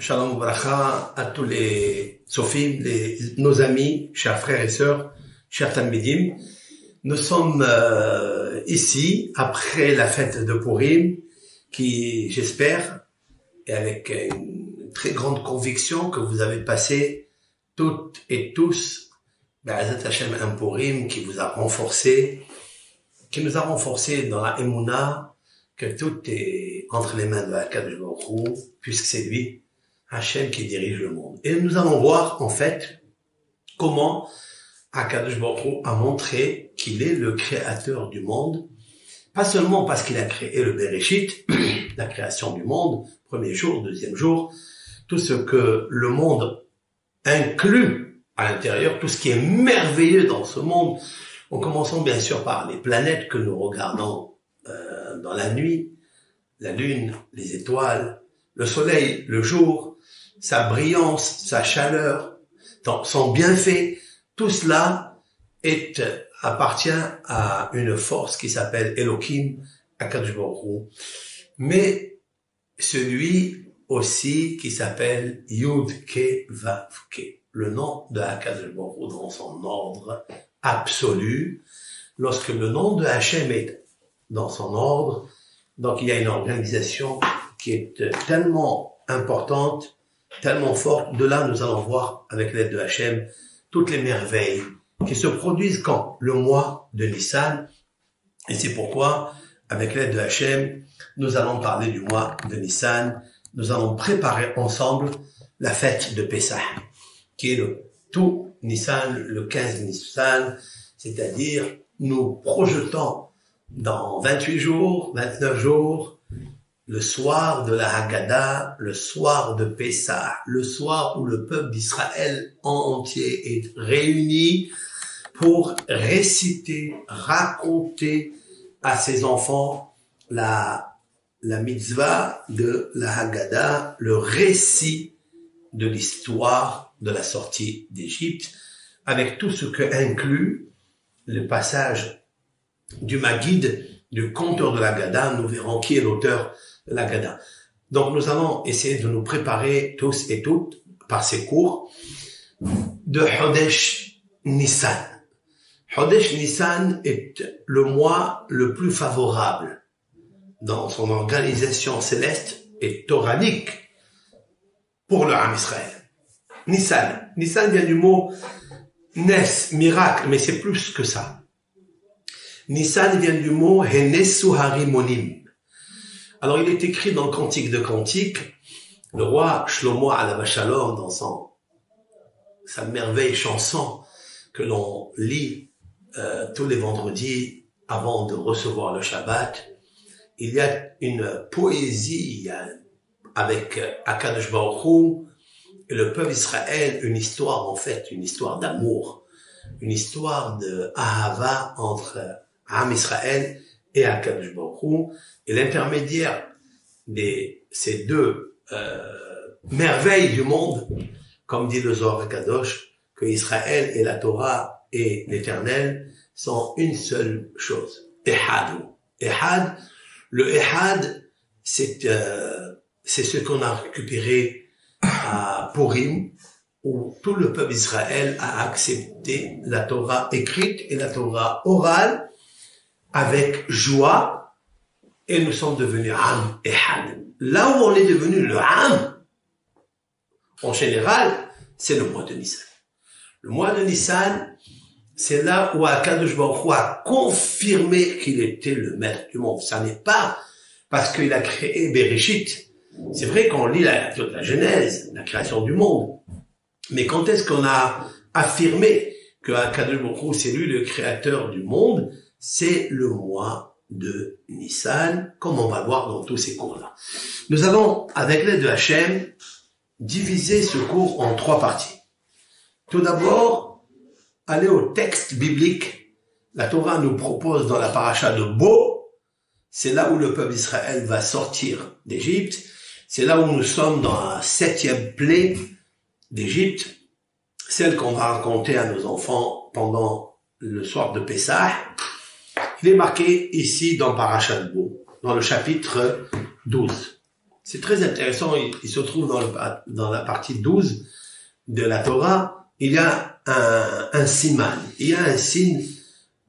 Shalom bracha à tous les Sophim, les, nos amis, chers frères et sœurs, chers Talmidim. Nous sommes euh, ici après la fête de Purim, qui, j'espère, et avec une très grande conviction que vous avez passé toutes et tous, Be'ezat Hashem, un Purim qui vous a renforcé, qui nous a renforcé dans la Emouna, que tout est entre les mains de Hakadosh Baruch puisque c'est lui Hachem qui dirige le monde. Et nous allons voir en fait comment Akadosh Baruch a montré qu'il est le créateur du monde, pas seulement parce qu'il a créé le Bereshit, la création du monde, premier jour, deuxième jour, tout ce que le monde inclut à l'intérieur, tout ce qui est merveilleux dans ce monde, en commençant bien sûr par les planètes que nous regardons euh, dans la nuit, la lune, les étoiles, le soleil, le jour, sa brillance, sa chaleur, son bienfait, tout cela est, appartient à une force qui s'appelle Elohim, Akadosh Mais celui aussi qui s'appelle Yud Ke Vav Ke, le nom de Akadosh dans son ordre absolu. Lorsque le nom de Hachem est dans son ordre, donc il y a une organisation qui est tellement importante tellement forte. De là, nous allons voir, avec l'aide de Hachem, toutes les merveilles qui se produisent quand Le mois de Nissan. Et c'est pourquoi, avec l'aide de Hachem, nous allons parler du mois de Nissan. Nous allons préparer ensemble la fête de Pessah, qui est le tout Nissan, le 15 Nissan, c'est-à-dire nous projetons dans 28 jours, 29 jours, le soir de la Haggadah, le soir de Pessah, le soir où le peuple d'Israël entier est réuni pour réciter, raconter à ses enfants la, la mitzvah de la Haggadah, le récit de l'histoire de la sortie d'Égypte, avec tout ce que inclut le passage du Maguide, du conteur de la Haggadah. Nous verrons qui est l'auteur la Gada. Donc nous allons essayer de nous préparer tous et toutes par ces cours de Hodesh Nissan. Hodesh Nissan est le mois le plus favorable dans son organisation céleste et toranique pour le Ham Israël. Nissan. Nissan vient du mot Nes, miracle, mais c'est plus que ça. Nissan vient du mot Henesu Harimonim alors il est écrit dans le Cantique de Cantique, le roi Shlomo Alavachalom, dans son, sa merveille chanson que l'on lit euh, tous les vendredis avant de recevoir le Shabbat, il y a une poésie avec Akadosh Baruch et le peuple Israël, une histoire en fait, une histoire d'amour, une histoire de Ahava entre Am Israël et Akadosh Baruch et l'intermédiaire de ces deux euh, merveilles du monde, comme dit le Zohar Kadosh, que Israël et la Torah et l'Éternel sont une seule chose. Ehad. Ehad. Le Ehad, c'est euh, c'est ce qu'on a récupéré à Purim, où tout le peuple d'Israël a accepté la Torah écrite et la Torah orale avec joie et nous sommes devenus Am et Had. Là où on est devenu le Am, en général, c'est le mois de Nissan. Le mois de Nissan, c'est là où Akadosh Baruch a confirmé qu'il était le maître du monde. Ça n'est pas parce qu'il a créé Bereshit. C'est vrai qu'on lit la, la Genèse, la création du monde. Mais quand est-ce qu'on a affirmé que Akadosh c'est lui le créateur du monde? C'est le mois de Nissan, comme on va voir dans tous ces cours-là. Nous allons, avec l'aide de Hachem, diviser ce cours en trois parties. Tout d'abord, aller au texte biblique. La Torah nous propose dans la paracha de Bo, c'est là où le peuple d'Israël va sortir d'Égypte. C'est là où nous sommes dans la septième plaie d'Égypte, celle qu'on va raconter à nos enfants pendant le soir de Pessah. Il est marqué ici dans Parashat Bo, dans le chapitre 12. C'est très intéressant. Il, se trouve dans, la partie 12 de la Torah. Il y a un, un siman. Il y a un signe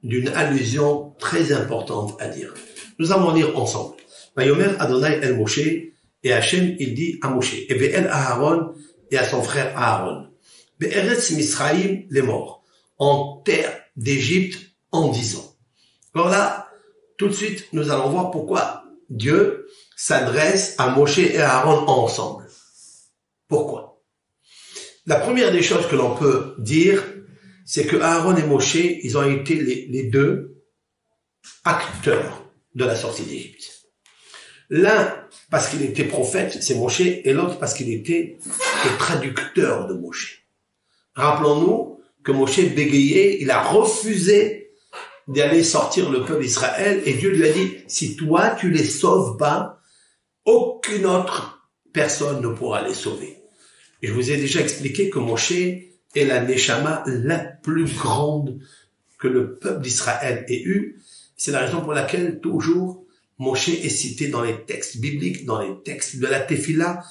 d'une allusion très importante à dire. Nous allons lire ensemble. Vayomer Adonai El Moshe et Hachem il dit à Moshe et El Aaron et à son frère Aaron. Be'eretz Misraïm les morts en terre d'Égypte en disant. Alors là, tout de suite, nous allons voir pourquoi Dieu s'adresse à Moshe et à Aaron ensemble. Pourquoi? La première des choses que l'on peut dire, c'est que Aaron et Moshe, ils ont été les, deux acteurs de la sortie d'Égypte. L'un parce qu'il était prophète, c'est Moshe, et l'autre parce qu'il était le traducteur de Moshe. Rappelons-nous que Moshe bégayait, il a refusé d'aller sortir le peuple d'Israël, et Dieu lui a dit, si toi tu les sauves pas, aucune autre personne ne pourra les sauver. Et je vous ai déjà expliqué que Moshe est la Neshama la plus grande que le peuple d'Israël ait eue. C'est la raison pour laquelle toujours Moshe est cité dans les textes bibliques, dans les textes de la Tefila.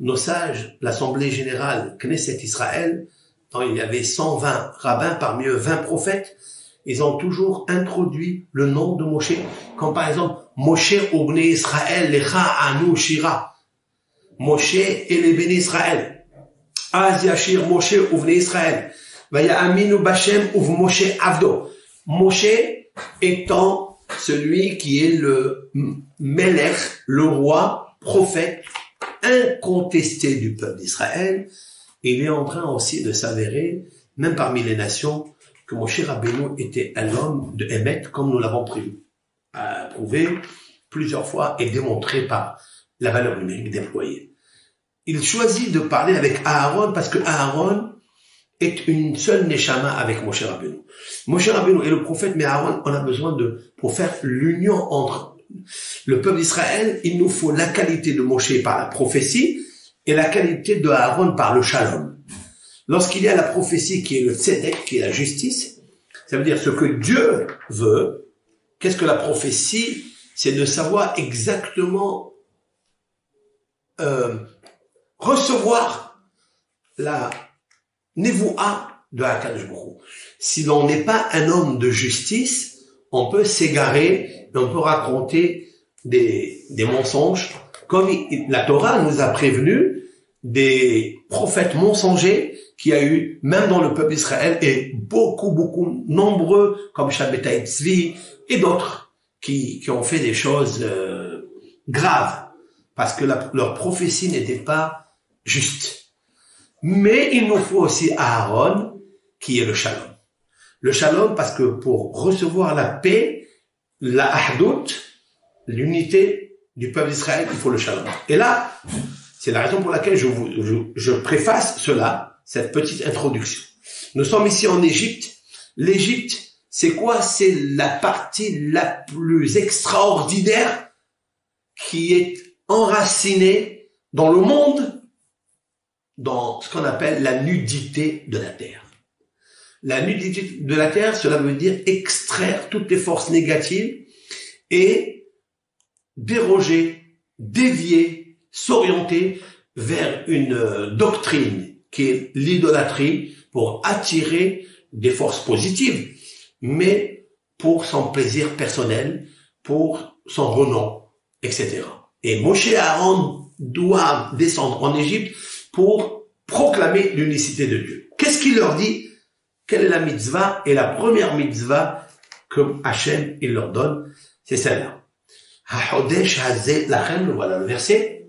Nos sages, l'Assemblée générale Knesset Israël, quand il y avait 120 rabbins parmi eux 20 prophètes, ils ont toujours introduit le nom de Moshe, comme par exemple Moshe Obne Israël Lecha Anu Shira. Moshe et les bénis Israël. Az Yashir Moshe Obne Israël. Vaya Aminu Bashem Uv Moshe Avdo. Moshe étant celui qui est le Melech, le roi, prophète, incontesté du peuple d'Israël, il est en train aussi de s'avérer, même parmi les nations, que Moshe Rabbeinu était un homme de Hémet, comme nous l'avons prouvé plusieurs fois et démontré par la valeur numérique déployée. Il choisit de parler avec Aaron parce que Aaron est une seule neshama avec Moshe Rabbeinu. Moshe Rabbeinu est le prophète, mais Aaron, on a besoin de, pour faire l'union entre le peuple d'Israël, il nous faut la qualité de Moshe par la prophétie et la qualité de Aaron par le shalom. Lorsqu'il y a la prophétie qui est le tzedek, qui est la justice, ça veut dire ce que Dieu veut. Qu'est-ce que la prophétie C'est de savoir exactement euh, recevoir la névoa de Hakadosh Si l'on n'est pas un homme de justice, on peut s'égarer, on peut raconter des, des mensonges, comme la Torah nous a prévenu des prophètes mensongers qui a eu, même dans le peuple d'Israël, et beaucoup, beaucoup nombreux, comme Shabbatai Tzvi et d'autres, qui, qui ont fait des choses euh, graves, parce que leur prophétie n'était pas juste. Mais il nous faut aussi Aaron, qui est le shalom. Le shalom, parce que pour recevoir la paix, la ahdout, l'unité du peuple d'Israël, il faut le shalom. Et là, c'est la raison pour laquelle je, vous, je, je préface cela, cette petite introduction. Nous sommes ici en Égypte. L'Égypte, c'est quoi? C'est la partie la plus extraordinaire qui est enracinée dans le monde, dans ce qu'on appelle la nudité de la terre. La nudité de la terre, cela veut dire extraire toutes les forces négatives et déroger, dévier, s'orienter vers une doctrine qui est l'idolâtrie pour attirer des forces positives, mais pour son plaisir personnel, pour son renom, etc. Et Moshe Aaron doit descendre en Égypte pour proclamer l'unicité de Dieu. Qu'est-ce qu'il leur dit? Quelle est la mitzvah? Et la première mitzvah que Hachem il leur donne, c'est celle-là. voilà le verset.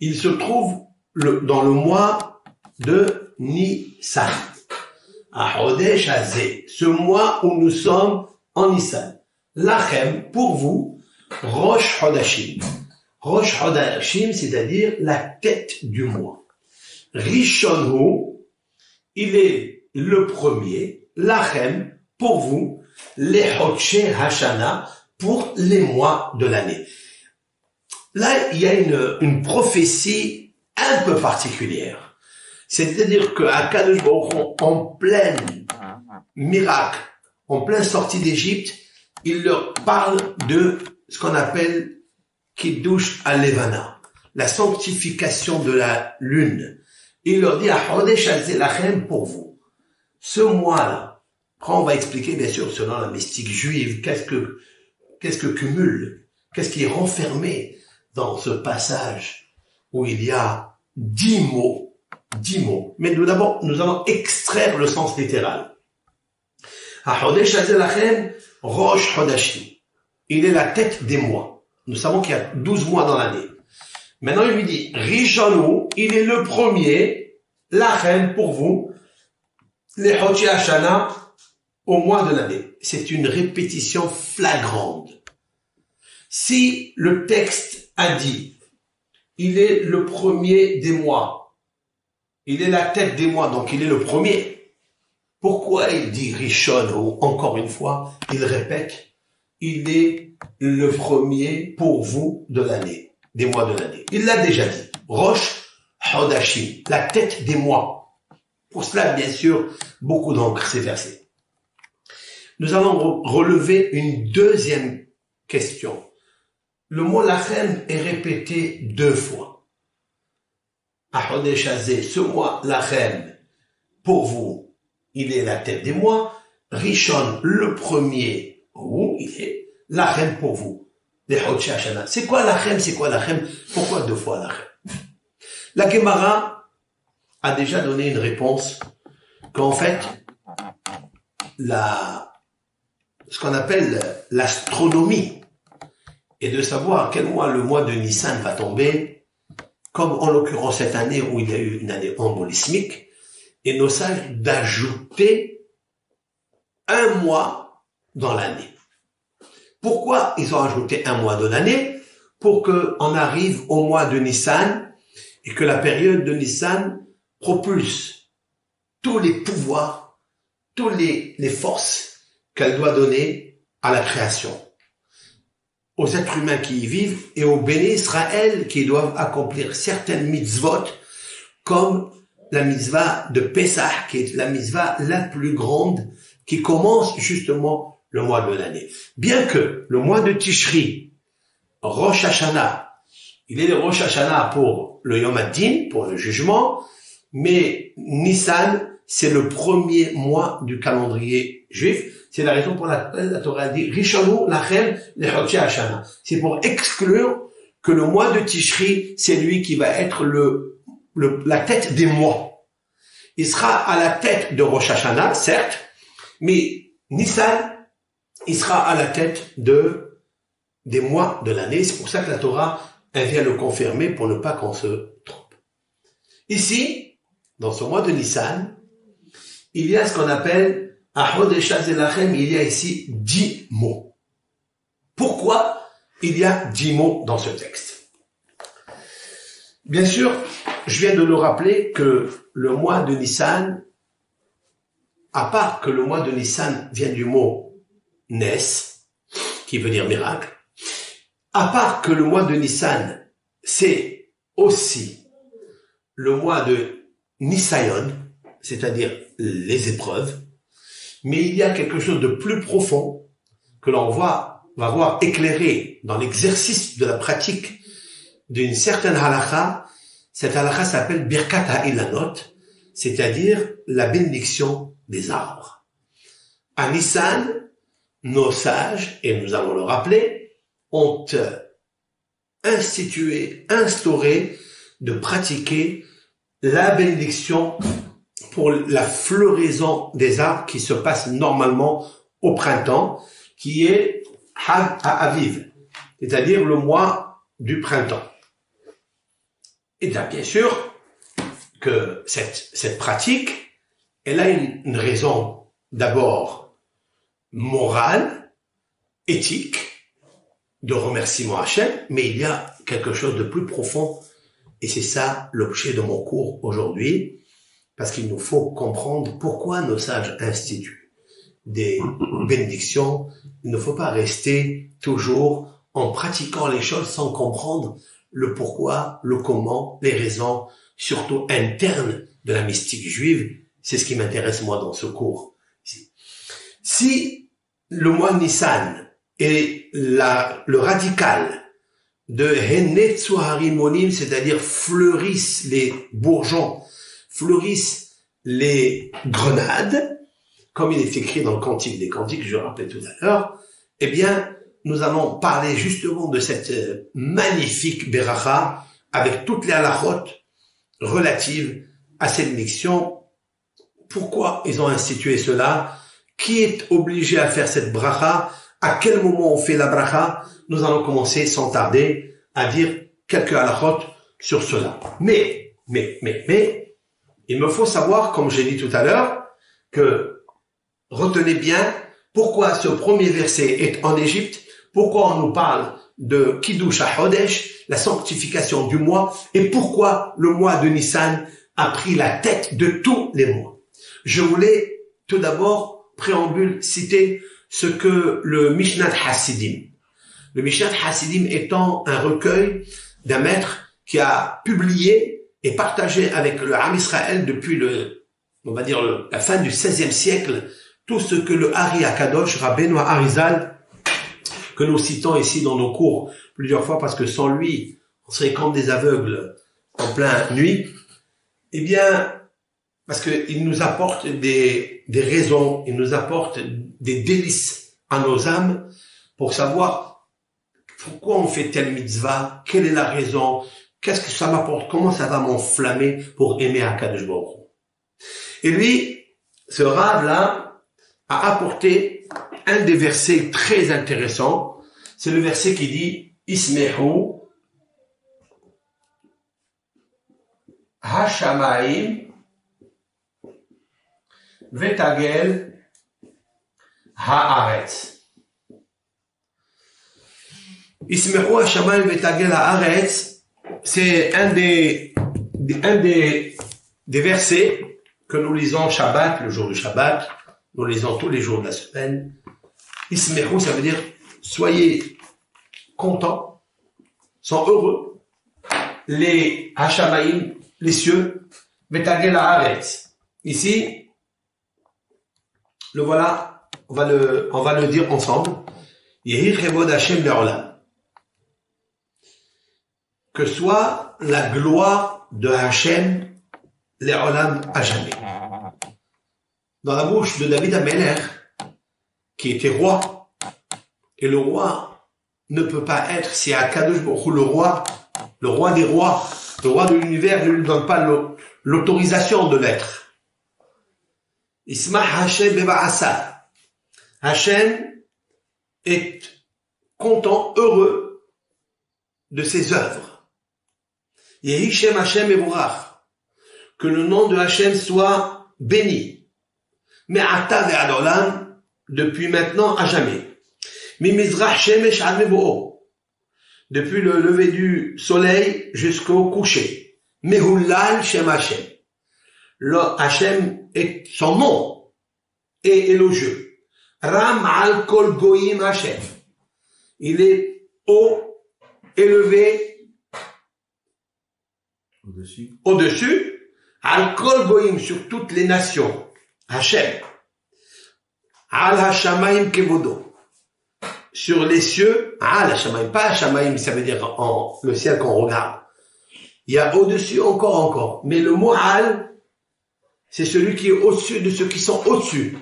Il se trouve dans le mois de Nissan. Ce mois où nous sommes en Nissan. Lachem, pour vous, Rosh Hodashim. Rosh Hodashim, c'est-à-dire la tête du mois. Rishonhu, il est le premier. Lachem, pour vous, les Hashana, pour les mois de l'année. Là, il y a une, une prophétie un peu particulière. C'est-à-dire qu'à Kadosh en plein miracle, en pleine sortie d'Égypte, il leur parle de ce qu'on appelle Kiddush Alevana, la sanctification de la lune. Il leur dit Lachem pour vous. Ce mois-là, après on va expliquer bien sûr selon la mystique juive, qu'est-ce que, qu'est-ce que cumule, qu'est-ce qui est renfermé dans ce passage où il y a dix mots, dix mots. Mais nous d'abord, nous allons extraire le sens littéral. Il est la tête des mois. Nous savons qu'il y a 12 mois dans l'année. Maintenant, il lui dit, Rishonu, il est le premier, Lachem pour vous, les Hashana, au mois de l'année. C'est une répétition flagrante. Si le texte a dit, il est le premier des mois, il est la tête des mois, donc il est le premier, pourquoi il dit Rishon ou encore une fois, il répète, il est le premier pour vous de l'année, des mois de l'année. Il l'a déjà dit. Roche Hodashim, la tête des mois. Pour cela, bien sûr, beaucoup d'encre ces versets. Nous allons relever une deuxième question. Le mot lachem est répété deux fois. À ce mois lachem, pour vous, il est la tête des mois. Rishon, le premier, où il est la reine pour vous. C'est quoi la reine C'est quoi la reine Pourquoi deux fois la reine La Gemara a déjà donné une réponse qu'en fait, la, ce qu'on appelle l'astronomie et de savoir quel mois le mois de Nissan va tomber, comme en l'occurrence cette année où il y a eu une année embolismique, et nos sages d'ajouter un mois dans l'année. Pourquoi ils ont ajouté un mois dans l'année? Pour qu'on arrive au mois de Nissan et que la période de Nissan propulse tous les pouvoirs, toutes les, les forces qu'elle doit donner à la création, aux êtres humains qui y vivent et aux bénis Israël qui doivent accomplir certaines mitzvot comme la mitzvah de Pesach, qui est la mitzvah la plus grande, qui commence justement le mois de l'année. Bien que le mois de Tishri, Rosh Hashanah, il est le Rosh Hashanah pour le Yom Adin, pour le jugement, mais Nissan, c'est le premier mois du calendrier juif. C'est la raison pour laquelle la Torah dit Rishonu Lachem Hashanah. C'est pour exclure que le mois de Tishri, c'est lui qui va être la tête des mois. Il sera à la tête de Rosh Hashanah, certes, mais Nissan, il sera à la tête de des mois de l'année. C'est pour ça que la Torah vient le confirmer pour ne pas qu'on se trompe. Ici, dans ce mois de Nissan, il y a ce qu'on appelle il y a ici dix mots. Pourquoi il y a dix mots dans ce texte? Bien sûr, je viens de le rappeler que le mois de Nissan, à part que le mois de Nissan vient du mot Nes, qui veut dire miracle, à part que le mois de Nissan, c'est aussi le mois de Nisayon, c'est-à-dire les épreuves, mais il y a quelque chose de plus profond que l'on va, va voir éclairé dans l'exercice de la pratique d'une certaine halakha cette halakha s'appelle Birkat Ilanot, c'est-à-dire la bénédiction des arbres. À Nissan, nos sages, et nous allons le rappeler, ont institué, instauré de pratiquer la bénédiction pour la floraison des arbres qui se passe normalement au printemps, qui est Hav Aviv, c'est-à-dire le mois du printemps. Et bien, sûr que cette, cette pratique, elle a une, raison d'abord morale, éthique, de remerciement à Hachem, mais il y a quelque chose de plus profond, et c'est ça l'objet de mon cours aujourd'hui, parce qu'il nous faut comprendre pourquoi nos sages instituent des bénédictions. Il ne faut pas rester toujours en pratiquant les choses sans comprendre le pourquoi, le comment, les raisons, surtout internes de la mystique juive. C'est ce qui m'intéresse moi dans ce cours. Si le mois Nissan Et la, le radical de Henetsuharimonim, c'est-à-dire fleurissent les bourgeons, fleurissent les grenades, comme il est écrit dans le Cantique des Cantiques, je rappelais tout à l'heure, eh bien, nous allons parler justement de cette euh, magnifique beracha avec toutes les halachot relatives à cette mission. Pourquoi ils ont institué cela? Qui est obligé à faire cette bracha À quel moment on fait la bracha Nous allons commencer sans tarder à dire quelques halachot sur cela. Mais, mais, mais, mais, il me faut savoir, comme j'ai dit tout à l'heure, que retenez bien pourquoi ce premier verset est en Égypte pourquoi on nous parle de Kiddush HaHodesh, la sanctification du mois, et pourquoi le mois de Nissan a pris la tête de tous les mois. Je voulais tout d'abord, préambule, citer ce que le Mishnat Hasidim. Le Mishnat Hasidim étant un recueil d'un maître qui a publié et partagé avec le Ham Israël depuis le, on va dire la fin du XVIe siècle, tout ce que le Hari Akadosh, Rabbeinu Arizal, que nous citons ici dans nos cours plusieurs fois parce que sans lui, on serait comme des aveugles en plein nuit, eh bien, parce qu'il nous apporte des, des raisons, il nous apporte des délices à nos âmes pour savoir pourquoi on fait telle mitzvah, quelle est la raison, qu'est-ce que ça m'apporte, comment ça va m'enflammer pour aimer Akadosh Baruch Et lui, ce rave-là, a apporté un des versets très intéressants. C'est le verset qui dit Ismehu Hashamaim Vetagel Haaretz. Ismehu Hashamaim Vetagel Haaretz, c'est un des, un des, des versets que nous lisons Shabbat, le jour du Shabbat, nous lisons tous les jours de la semaine. Ismehu, ça veut dire soyez contents, sont heureux, les Hashamaïm, les cieux, Metagel Haaretz. Ici, le voilà, on va le, on va le dire ensemble. Hashem Soit la gloire de Hashem, Le'olam à jamais. Dans la bouche de David Ameler, qui était roi et le roi ne peut pas être, si Akadosh Baruch le roi, le roi des rois, le roi de l'univers ne lui donne pas l'autorisation de l'être. Isma Hashem Beba'asa. Hashem est content, heureux de ses œuvres. Yehishem Hashem Evorach. Que le nom de Hashem soit béni. Mais Ata Adolam, depuis maintenant à jamais. Depuis le lever du soleil jusqu'au coucher. Mehulal Shem Hashem. Le Hashem est son nom est élogieux. Ram al kol goyim Hashem. Il est haut, élevé, au-dessus, au-dessus, al kol goyim sur toutes les nations. Hashem. Al Hashamaim kevodo sur les cieux, la Shamaïm, pas Shamaïm, ça veut dire en, le ciel qu'on regarde. Il y a au-dessus encore, encore. Mais le mot Al, c'est celui qui est au-dessus de ceux qui sont au-dessus.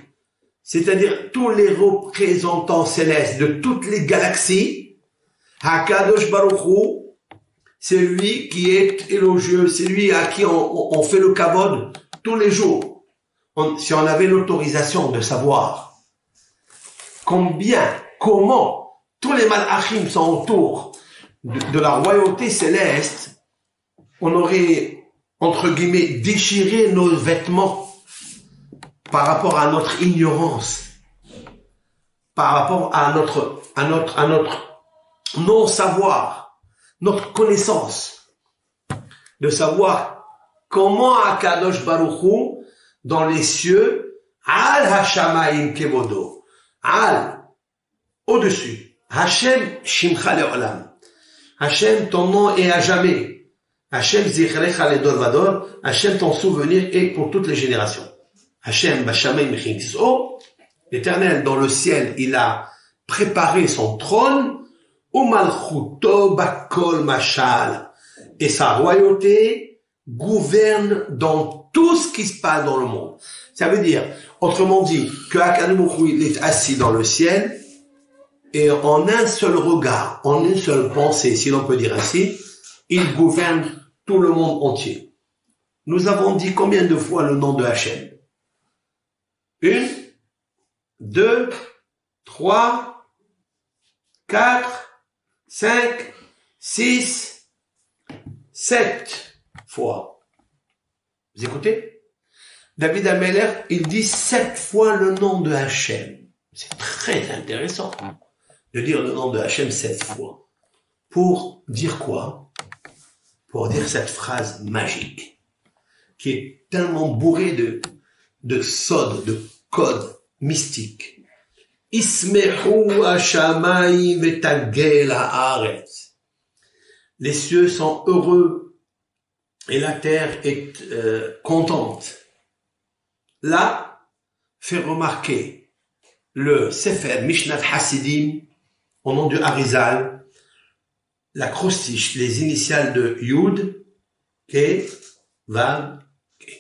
C'est-à-dire tous les représentants célestes de toutes les galaxies. Hakadosh Baruch c'est lui qui est élogieux, c'est lui à qui on, fait le kavod tous les jours. si on avait l'autorisation de savoir combien comment tous les malachim sont autour de, la royauté céleste, on aurait, entre guillemets, déchiré nos vêtements par rapport à notre ignorance, par rapport à notre, à notre, à notre non-savoir, notre connaissance, de savoir comment Akadosh Baruchou, dans les cieux, Al Hashamaim Kevodo, Al au-dessus. Hachem Shimcha Le'olam. Hachem, ton nom est à jamais. Hachem Zichrecha Ledor Vador. Hachem, ton souvenir est pour toutes les générations. Hachem Bashamay. L'éternel, dans le ciel, il a préparé son trône, Et sa royauté gouverne dans tout ce qui se passe dans le monde. Ça veut dire, autrement dit, que il est assis dans le ciel, et en un seul regard, en une seule pensée, si l'on peut dire ainsi, il gouverne tout le monde entier. Nous avons dit combien de fois le nom de Hachem? Une, deux, trois, quatre, cinq, six, sept fois. Vous écoutez? David Ameller, il dit sept fois le nom de Hachem. C'est très intéressant de dire le nom de Hachem sept fois. Pour dire quoi? Pour dire cette phrase magique, qui est tellement bourrée de, de sodes, de codes mystiques. Ismehu Les cieux sont heureux et la terre est euh, contente. Là, fait remarquer le Sefer Mishnat Hasidim au nom du Harizal, l'acrostiche, les initiales de Yud, Ke, Vav, Ke.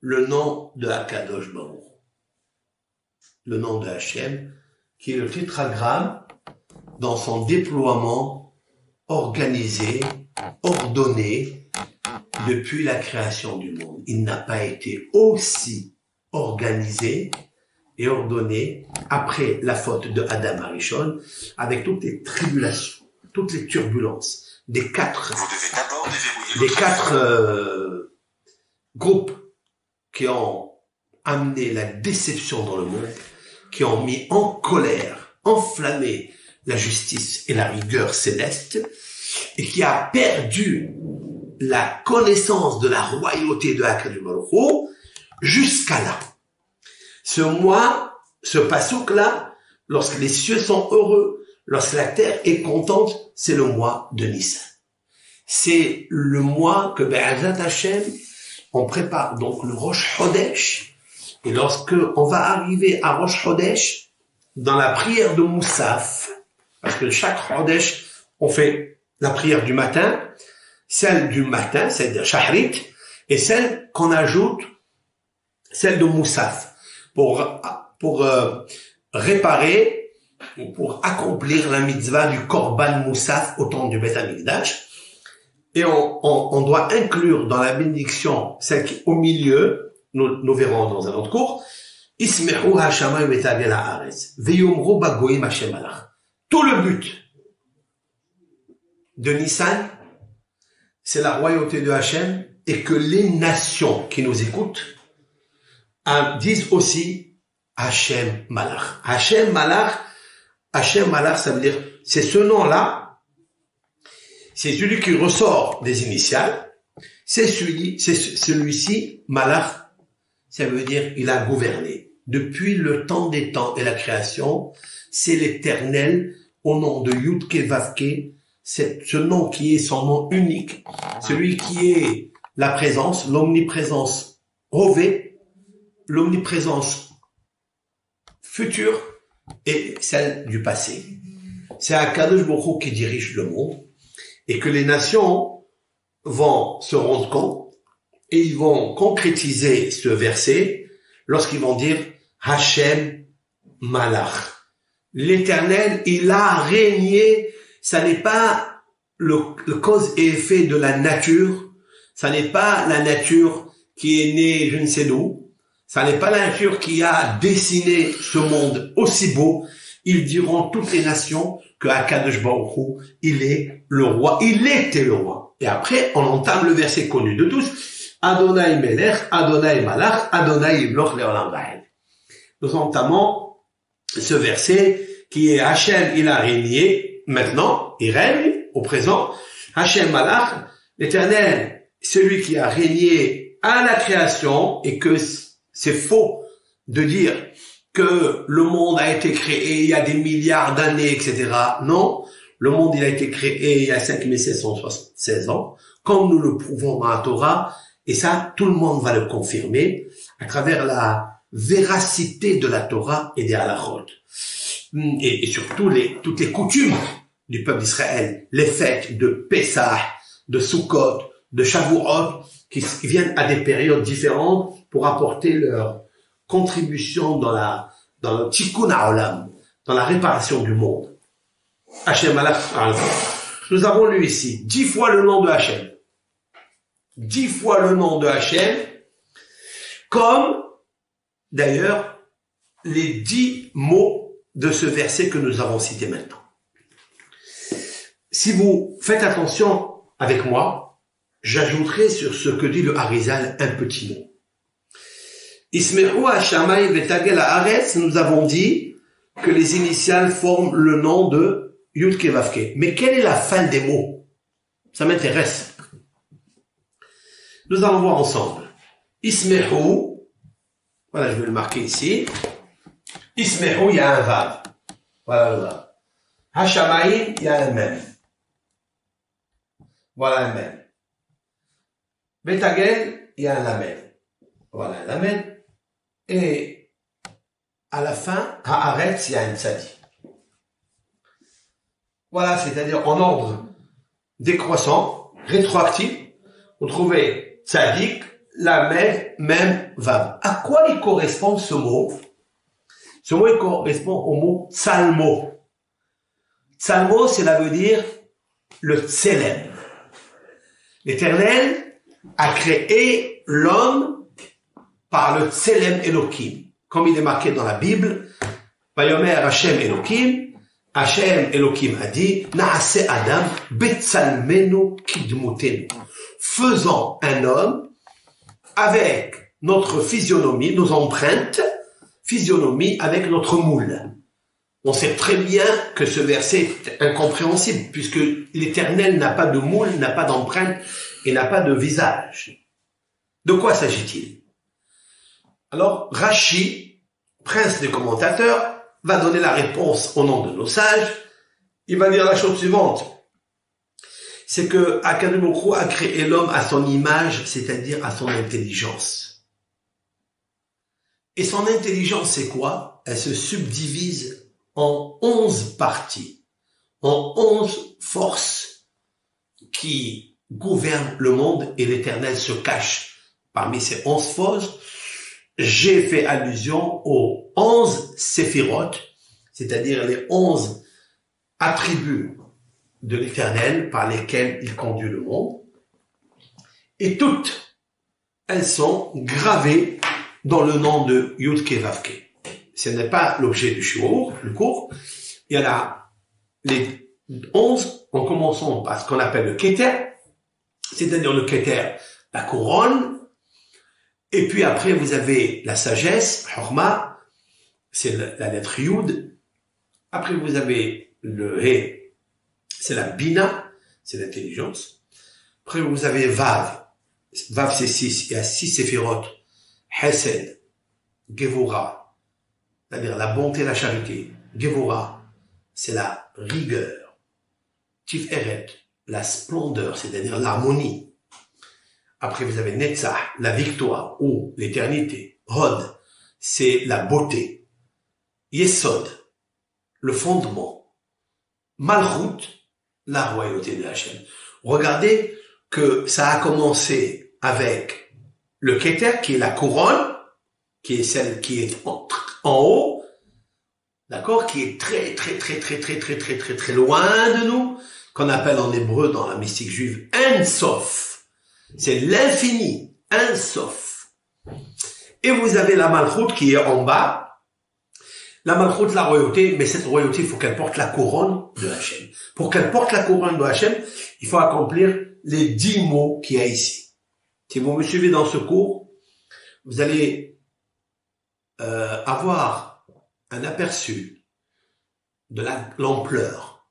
Le nom de Akadosh le nom de Hachem, qui est le tétragramme dans son déploiement organisé, ordonné depuis la création du monde. Il n'a pas été aussi organisé et ordonné après la faute de Adam Arishon, avec toutes les tribulations, toutes les turbulences des quatre, des quatre euh, groupes qui ont amené la déception dans le monde qui ont mis en colère, enflammé la justice et la rigueur céleste, et qui a perdu la connaissance de la royauté de Hakadosh jusqu'à là. Ce mois, ce pasouk là, lorsque les cieux sont heureux, lorsque la terre est contente, c'est le mois de Nissan. C'est le mois que Be'azat Hashem, on prépare donc le Rosh Chodesh, et lorsque on va arriver à Rosh Chodesh, dans la prière de Moussaf, parce que chaque Chodesh, on fait la prière du matin, celle du matin, celle de Shahrit, et celle qu'on ajoute, celle de Moussaf, pour, pour euh, réparer ou pour accomplir la mitzvah du Korban Moussaf au temps du Beth. Et on, on, on, doit inclure dans la bénédiction celle qui est au milieu, nous, verrons dans un autre cours, Tout le but de Nissan, c'est la royauté de Hachem et que les nations qui nous écoutent hein, disent aussi Hachem Malach. Hachem Malach, Hachem Malach, ça veut dire, c'est ce nom-là, c'est celui qui ressort des initiales, c'est celui, c'est celui-ci, Malach, ça veut dire il a gouverné. Depuis le temps des temps et la création, c'est l'éternel au nom de Yudke Vavke, c'est ce nom qui est son nom unique, celui qui est la présence, l'omniprésence Rové, l'omniprésence future et celle du passé. C'est Akadosh Baruch qui dirige le monde et que les nations vont se rendre compte et ils vont concrétiser ce verset lorsqu'ils vont dire Hachem Malach. L'éternel, il a régné. Ça n'est pas le, cause et effet de la nature. Ça n'est pas la nature qui est née je ne sais d'où. Ça n'est pas la nature qui a dessiné ce monde aussi beau. Ils diront toutes les nations que Akadosh Baruch il est le roi. Il était le roi. Et après, on entame le verset connu de tous. Adonai Melech, Adonai Malach, Adonai Ibloch Leolam Nous entamons ce verset qui est Hachem, il a régné maintenant, il règne au présent. Hachem Malach, l'éternel, celui qui a régné à la création et que c'est faux de dire que le monde a été créé il y a des milliards d'années, etc. Non, le monde il a été créé il y a 5776 ans, comme nous le prouvons dans la Torah, et ça, tout le monde va le confirmer à travers la véracité de la Torah et des halachot. et, et surtout toutes les coutumes du peuple d'Israël, les fêtes de Pessah, de Sukkot, de Shavuot, qui, qui viennent à des périodes différentes pour apporter leur contribution dans la dans le tikkun ha'olam, dans la réparation du monde. Hachem Nous avons lu ici dix fois le nom de Hachem. Dix fois le nom de Hachem, comme d'ailleurs les dix mots de ce verset que nous avons cité maintenant. Si vous faites attention avec moi, j'ajouterai sur ce que dit le Harizal un petit mot. Ismeru Hashamay Vetagel Haaretz, nous avons dit que les initiales forment le nom de Yud Vavke. Mais quelle est la fin des mots? Ça m'intéresse. Nous allons voir ensemble. Ismeru, voilà, je vais le marquer ici. Ismeru, il y a un vav. Voilà le vav. Il y a un même. Voilà un même. Betagel, il y a un lamed. Voilà un lamed. Et à la fin, à Aretz, il y a un tzadi. Voilà, c'est-à-dire en ordre décroissant, rétroactif, vous trouvez tzadik, la même vav. À quoi il correspond ce mot? Ce mot correspond au mot salmo. Salmo, cela veut dire le tselem. L'Éternel a créé l'homme par le Tselem Elohim. Comme il est marqué dans la Bible, Vayomer Hashem Elohim, Hashem Elohim a dit, Naase Adam Betsalmenu Kidmutenu. Faisant un homme avec notre physionomie, nos empreintes, physionomie avec notre moule. On sait très bien que ce verset est incompréhensible puisque l'éternel n'a pas de moule, n'a pas d'empreinte et n'a pas de visage. De quoi s'agit-il? Alors, Rashi, prince des commentateurs, va donner la réponse au nom de nos sages. Il va dire la chose suivante. C'est que Akademokro a créé l'homme à son image, c'est-à-dire à son intelligence. Et son intelligence, c'est quoi? Elle se subdivise en onze parties, en onze forces qui gouvernent le monde et l'éternel se cache parmi ces onze forces j'ai fait allusion aux onze séphirotes, c'est-à-dire les onze attributs de l'éternel par lesquels il conduit le monde. Et toutes, elles sont gravées dans le nom de Yud Vavke. Ce n'est pas l'objet du shiur, le cours. Il y en a les onze, en commençant par ce qu'on appelle le Keter, c'est-à-dire le Keter, la couronne, et puis après, vous avez la sagesse, Horma, c'est la, lettre Yud. Après, vous avez le He, c'est la Bina, c'est l'intelligence. Après, vous avez Vav. Vav, c'est six. Il y a six séphirotes. Hesed, Gevura, c'est-à-dire la bonté et la charité. Gevura, c'est la rigueur. Tiferet, la splendeur, c'est-à-dire l'harmonie. Après, vous avez Netzah, la victoire ou l'éternité. Hod, c'est la beauté. Yesod, le fondement. Malchut, la royauté de Hachem. Regardez que ça a commencé avec le Keter, qui est la couronne, qui est celle qui est en, haut, d'accord, qui est très, très, très, très, très, très, très, très, très loin de nous, qu'on appelle en hébreu dans la mystique juive Ensof c'est l'infini, un sauf. Et vous avez la malchoute qui est en bas. La malchoute, la royauté, mais cette royauté, il faut qu'elle porte la couronne de Hachem. Pour qu'elle porte la couronne de Hachem, il faut accomplir les dix mots qu'il y a ici. Si vous me suivez dans ce cours, vous allez euh, avoir un aperçu de l'ampleur,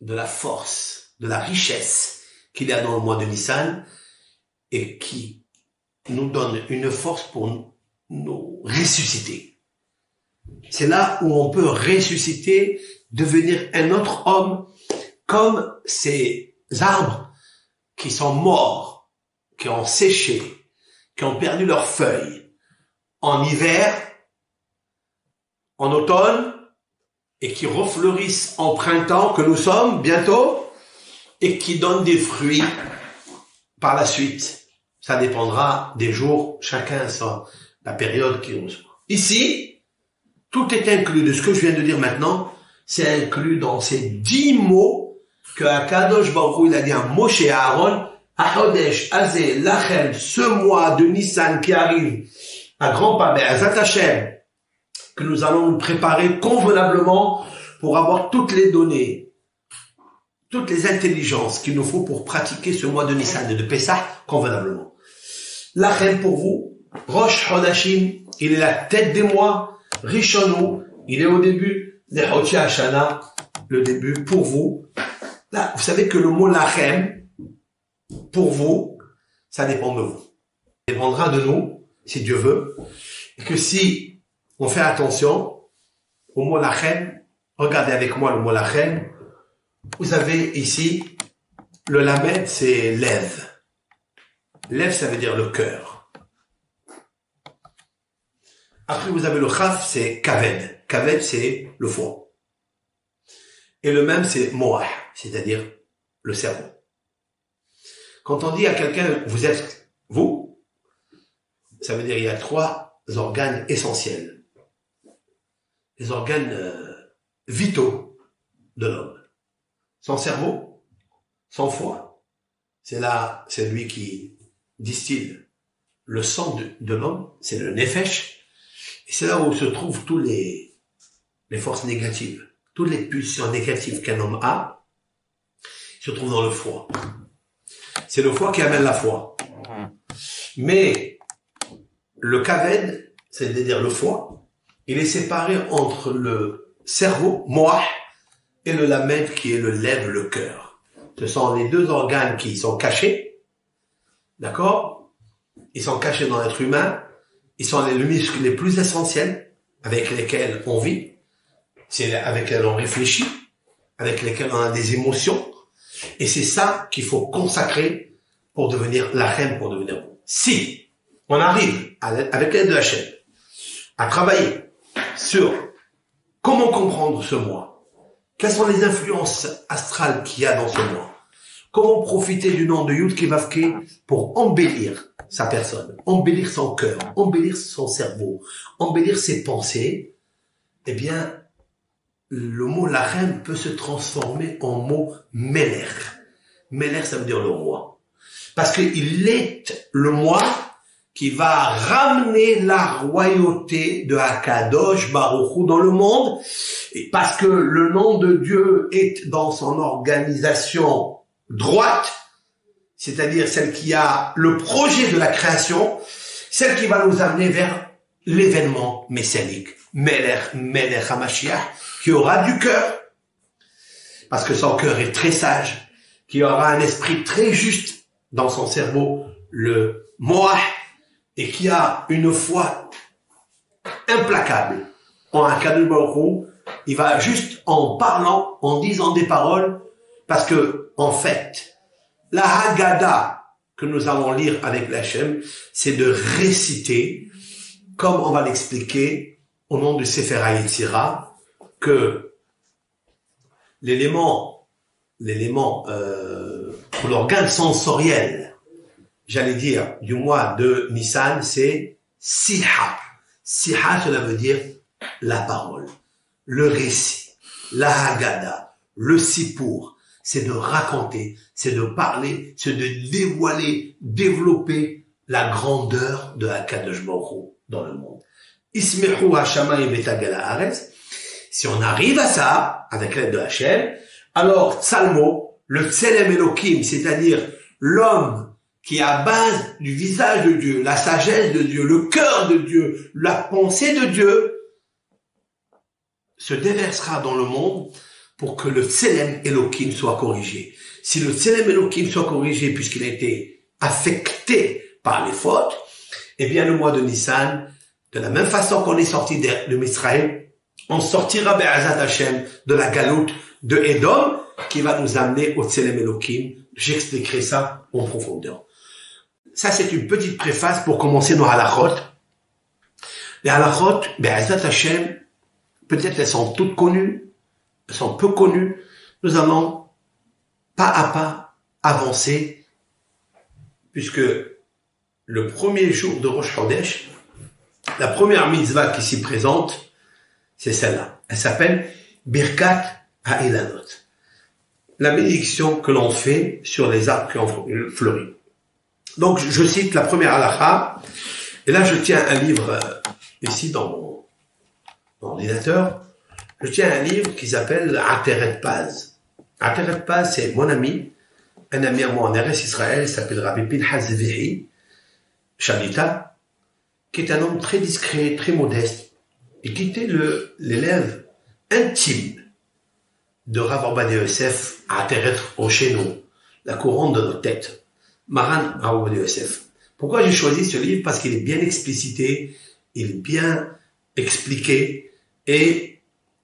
de la force, de la richesse qu'il y a dans le mois de Nissan et qui nous donne une force pour nous ressusciter. C'est là où on peut ressusciter, devenir un autre homme, comme ces arbres qui sont morts, qui ont séché, qui ont perdu leurs feuilles en hiver, en automne, et qui refleurissent en printemps que nous sommes bientôt et qui donnent des fruits par la suite. Ça dépendra des jours, chacun sa la période qui nous Ici, tout est inclus de ce que je viens de dire maintenant, c'est inclus dans ces dix mots que Akadosh Baruch il a dit à Moshe et Aaron, Ahodesh, Azé, Lachem, ce mois de Nissan qui arrive à grand pas, à Zatachem, que nous allons nous préparer convenablement pour avoir toutes les données, toutes les intelligences qu'il nous faut pour pratiquer ce mois de Nissan et de Pessah convenablement. Lachem pour vous, Rosh Hodashim, il est la tête des mois, Rishonou, il est au début, Nehotia Hashana, le début pour vous. Là, vous savez que le mot Lachem, pour vous, ça dépend de vous. Ça dépendra de nous, si Dieu veut, et que si on fait attention au mot Lachem, regardez avec moi le mot Lachem, vous avez ici, le lamed, c'est lève. Lève, ça veut dire le cœur. Après, vous avez le chaf, c'est kaved. Kaved, c'est le foie. Et le même, c'est moah, c'est-à-dire le cerveau. Quand on dit à quelqu'un, vous êtes vous, ça veut dire il y a trois organes essentiels. Les organes euh, vitaux de l'homme. Son cerveau, son foie. C'est là, c'est lui qui distille le sang de, l'homme, c'est le nefesh. Et c'est là où se trouvent tous les, les forces négatives. Toutes les pulsions négatives qu'un homme a se trouvent dans le foie. C'est le foie qui amène la foi. Mais le kaved, c'est-à-dire le foie, il est séparé entre le cerveau, moi, et le lamed qui est le lèvre, le cœur. Ce sont les deux organes qui sont cachés. D'accord? Ils sont cachés dans l'être humain. Ils sont les muscles les plus essentiels avec lesquels on vit. C'est avec lesquels on réfléchit, avec lesquels on a des émotions. Et c'est ça qu'il faut consacrer pour devenir la reine, pour devenir bon. Si on arrive, avec l'aide de la chaîne, à travailler sur comment comprendre ce mois, quelles sont les influences astrales qu'il y a dans ce mois, comment profiter du nom de Yud Kevavke pour embellir sa personne, embellir son cœur, embellir son cerveau, embellir ses pensées, eh bien, le mot la reine peut se transformer en mot Meler. Meler, ça veut dire le roi. Parce qu'il est le moi qui va ramener la royauté de Hakadosh Baruchou dans le monde. Et parce que le nom de Dieu est dans son organisation droite, c'est-à-dire celle qui a le projet de la création, celle qui va nous amener vers l'événement messianique. Meler, Meler HaMashiach, qui aura du cœur, parce que son cœur est très sage, qui aura un esprit très juste dans son cerveau, le Moah, et qui a une foi implacable en un Baruch il va juste en parlant, en disant des paroles, parce que, en fait, la Haggadah que nous allons lire avec l'Hachem, c'est de réciter, comme on va l'expliquer au nom du Sefer HaYetzirah, que l'élément, l'élément, euh, l'organe sensoriel, j'allais dire, du mois de Nissan, c'est siha. Siha, cela veut dire la parole, le récit, la haggadah, le sipour. C'est de raconter, c'est de parler, c'est de dévoiler, développer la grandeur de Hakadosh Baruch dans le monde. Ismehu Hashamayim Betagala Si on arrive à ça, avec l'aide de Hachem, alors Salmo, le Tselem Elohim, c'est-à-dire l'homme qui est à base du visage de Dieu, la sagesse de Dieu, le cœur de Dieu, la pensée de Dieu, se déversera dans le monde pour que le Tselem Elohim soit corrigé. Si le Tselem Elohim soit corrigé puisqu'il a été affecté par les fautes, eh bien le mois de Nissan, de la même façon qu'on est sorti de, de on sortira Be'azat Hashem de la galoute de Edom qui va nous amener au Tselem Elohim. J'expliquerai ça en profondeur. Ça, c'est une petite préface pour commencer nos halachot. Les halachot, Be'ezat Hashem, peut-être elles sont toutes connues, sont peu connues, nous allons pas à pas avancer, puisque le premier jour de Rosh Chodesh, la première mitzvah qui s'y présente, c'est celle-là. Elle s'appelle Birkat Ha'ilanot. La bénédiction que l'on fait sur les arbres qui ont fleuri. Donc, je cite la première halakha, et là, je tiens un livre euh, ici dans mon, ordinateur. Je tiens un livre qui s'appelle Ateret Paz. Ateret Paz, c'est mon ami, un ami à moi en RS Israël, il s'appelle Rabbi Pinhas Zevihi, Shalita, qui est un homme très discret, très modeste, et qui était l'élève intime de Rav Obadiah Yosef à Ateret la couronne de notre tête. Maran Rav Obadiah Yosef. Pourquoi j'ai choisi ce livre? Parce qu'il est bien explicité, il est bien expliqué et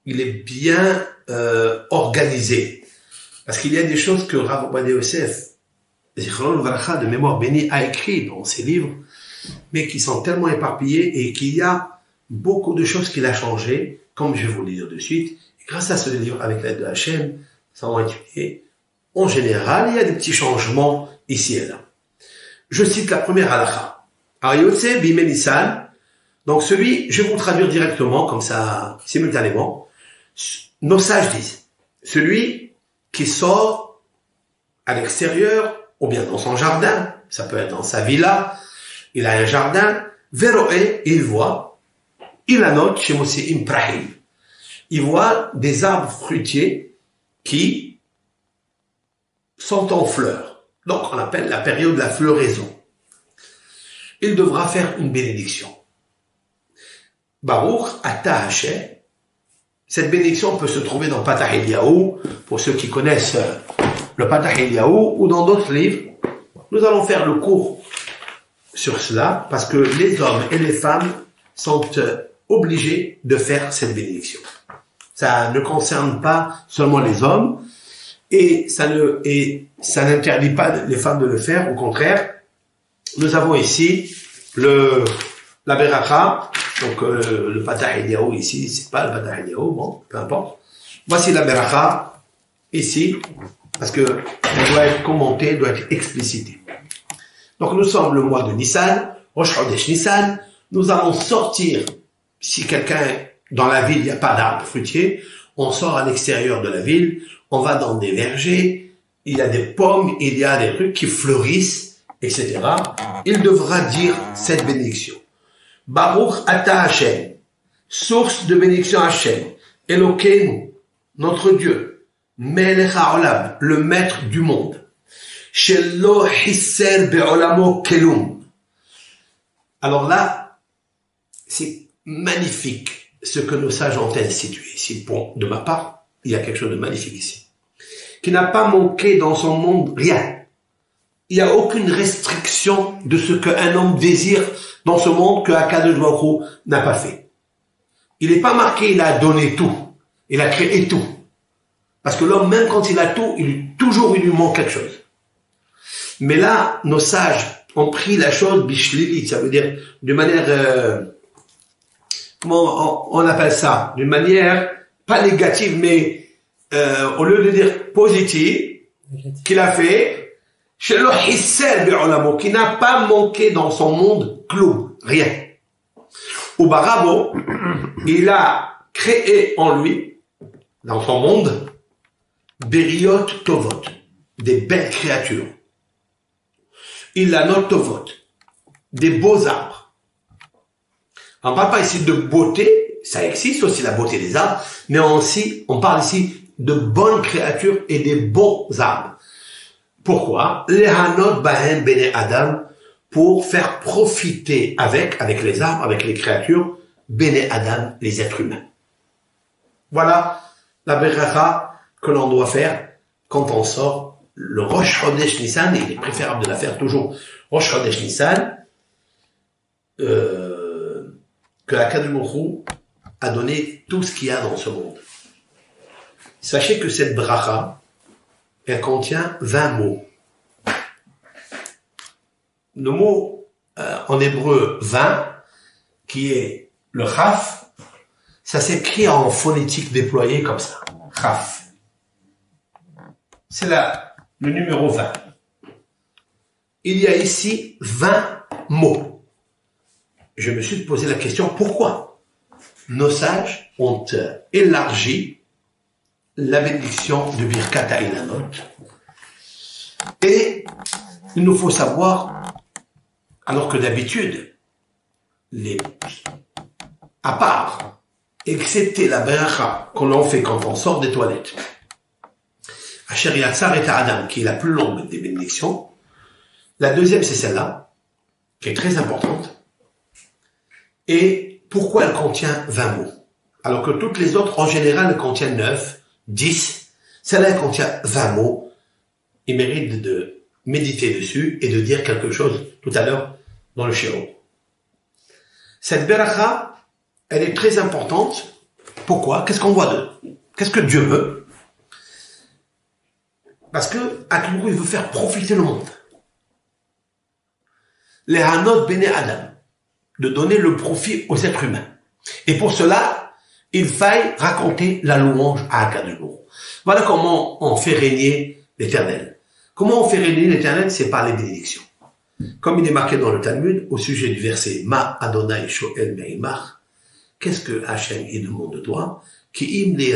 il est bien euh, organisé. Parce qu'il y a des choses que Rav Obadiah Yosef, de mémoire bénie, a écrit dans ses livres, mais qui sont tellement éparpillés et qu'il y a beaucoup de choses qu'il a changées, comme je vais vous le dire de suite. Grâce à ce livre, avec l'aide de Hachem, ça va étudier. En général, il y a des petits changements ici et là. Je cite la première halakha. Ariotse bimenisan. Donc celui, je vais vous traduire directement, comme ça, simultanément. Nos sages disent, celui qui sort à l'extérieur, ou bien dans son jardin, ça peut être dans sa villa, il a un jardin, Veroé, il voit, il note chez Moshe Imprahim. Il voit des arbres fruitiers qui sont en fleurs. Donc on appelle la période de la floraison. Il devra faire une bénédiction. Baruch Cette bénédiction peut se trouver dans Patah Eliyahu, pour ceux qui connaissent le Patah Eliyahu, ou dans d'autres livres. Nous allons faire le cours sur cela parce que les hommes et les femmes sont euh, obligés de faire cette bénédiction. Ça ne concerne pas seulement les hommes et ça ne et ça n'interdit pas les femmes de le faire. Au contraire, nous avons ici le la beracha, donc euh, le patah ici, c'est pas le patah bon, peu importe. Voici la beracha ici parce que elle doit être commentée, doit être explicitée. Donc nous sommes le mois de Nissan, Rosh Chodesh Nissan, nous allons sortir, si quelqu'un dans la ville, il n'y a pas d'arbres fruitiers, on sort à l'extérieur de la ville, on va dans des vergers, il y a des pommes, il y a des trucs qui fleurissent, etc. Il devra dire cette bénédiction. Baruch Ata Hashem, source de bénédiction Hashem, Elokeinu, notre Dieu, Melech HaOlam, le maître du monde. Alors là, c'est magnifique ce que nos sages ont institué ici. Bon, de ma part, il y a quelque chose de magnifique ici. Qui n'a pas manqué dans son monde rien. Il n'y a aucune restriction de ce qu'un homme désire dans ce monde que Akadosh Baruch n'a pas fait. Il n'est pas marqué, il a donné tout. Il a créé tout. Parce que l'homme, même quand il a tout, il, toujours il lui manque quelque chose. Mais là, nos sages ont pris la chose bishlili, ça veut dire d'une manière, euh, comment on, appelle ça, d'une manière pas négative, mais euh, au lieu de dire positive, qu'il a fait, chez le qui n'a pas manqué dans son monde clou, rien. Au Barabo, il a créé en lui, dans son monde, Beriot Tovot, des belles créatures il a notre vote. Des beaux arbres. On parle pas ici de beauté, ça existe aussi la beauté des arbres, mais on parle ici de bonnes créatures et des bons arbres. Pourquoi? Adam, pour faire profiter avec, avec les arbres, avec les créatures, Bene Adam, les êtres humains. Voilà la beracha que l'on doit faire quand on sort le Rosh Chodesh Nissan, il est préférable de la faire toujours Rosh Chodesh Nissan, euh, que la Kadumokhu a donné tout ce qu'il y a dans ce monde. Sachez que cette bracha, elle contient 20 mots. Le mot euh, en hébreu 20, qui est le chaf, ça s'écrit en phonétique déployée comme ça. Chaf. C'est là le numéro 20. Il y a ici 20 mots. Je me suis posé la question, pourquoi Nos sages ont élargi la bénédiction de Birkat Ilanot. Et il nous faut savoir, alors que d'habitude, les, à part, excepté la bracha qu'on en fait quand on sort des toilettes, Asher Yatsar et Adam, qui est la plus longue des bénédictions, la deuxième c'est celle-là, qui est très importante, et pourquoi elle contient 20 mots? Alors que toutes les autres, en général, contiennent 9, 10. Celle-là, elle contient 20 mots. Il mérite de méditer dessus et de dire quelque chose tout à l'heure dans le Shiro. Cette beracha, elle est très importante. Pourquoi? Qu'est-ce qu'on voit d'eux? Qu'est-ce que Dieu veut? Parce que il veut faire profiter le monde. Les Hanot Bene Adam, de donner le profit aux êtres humains. Et pour cela, il faille raconter la louange à Akadosh Voilà comment on fait régner l'éternel. Comment on fait régner l'éternel C'est par les bénédictions. Comme il est marqué dans le Talmud, au sujet du verset Ma Adonai Shoel Meimach, qu'est-ce que Hachem il demande de toi? Ki im et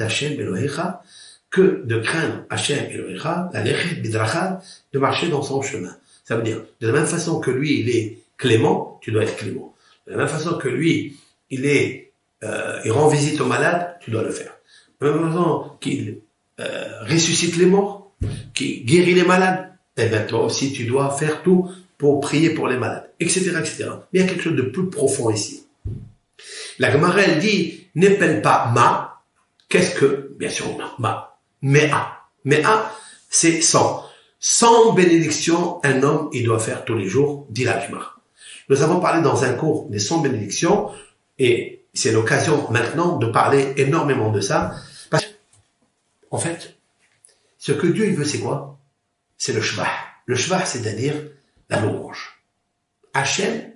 Hachem Elohecha, que de craindre Hachem Elohecha, la lechet bidracha, de marcher dans son chemin. Ça veut dire, de la même façon que lui, il est clément, tu dois être clément. De la même façon que lui, il est, euh, il rend visite aux malades, tu dois le faire. Façon qu'il euh, ressuscite les morts, qu'il guérit les malades, eh bien toi aussi tu dois faire tout pour prier pour les malades, etc., etc. Mais il y a quelque chose de plus profond ici. La Gemara, elle dit, n'épelle pas ma. Qu'est-ce que, bien sûr, ma. Mea. Mea, c'est 100. Sans bénédiction, un homme, il doit faire tous les jours, dit la Gemara. Nous avons parlé dans un cours des 100 bénédictions et c'est l'occasion maintenant de parler énormément de ça. Parce en fait, ce que Dieu il veut, c'est quoi? C'est le shvah. Le shvah, c'est-à-dire la louange. Hachem,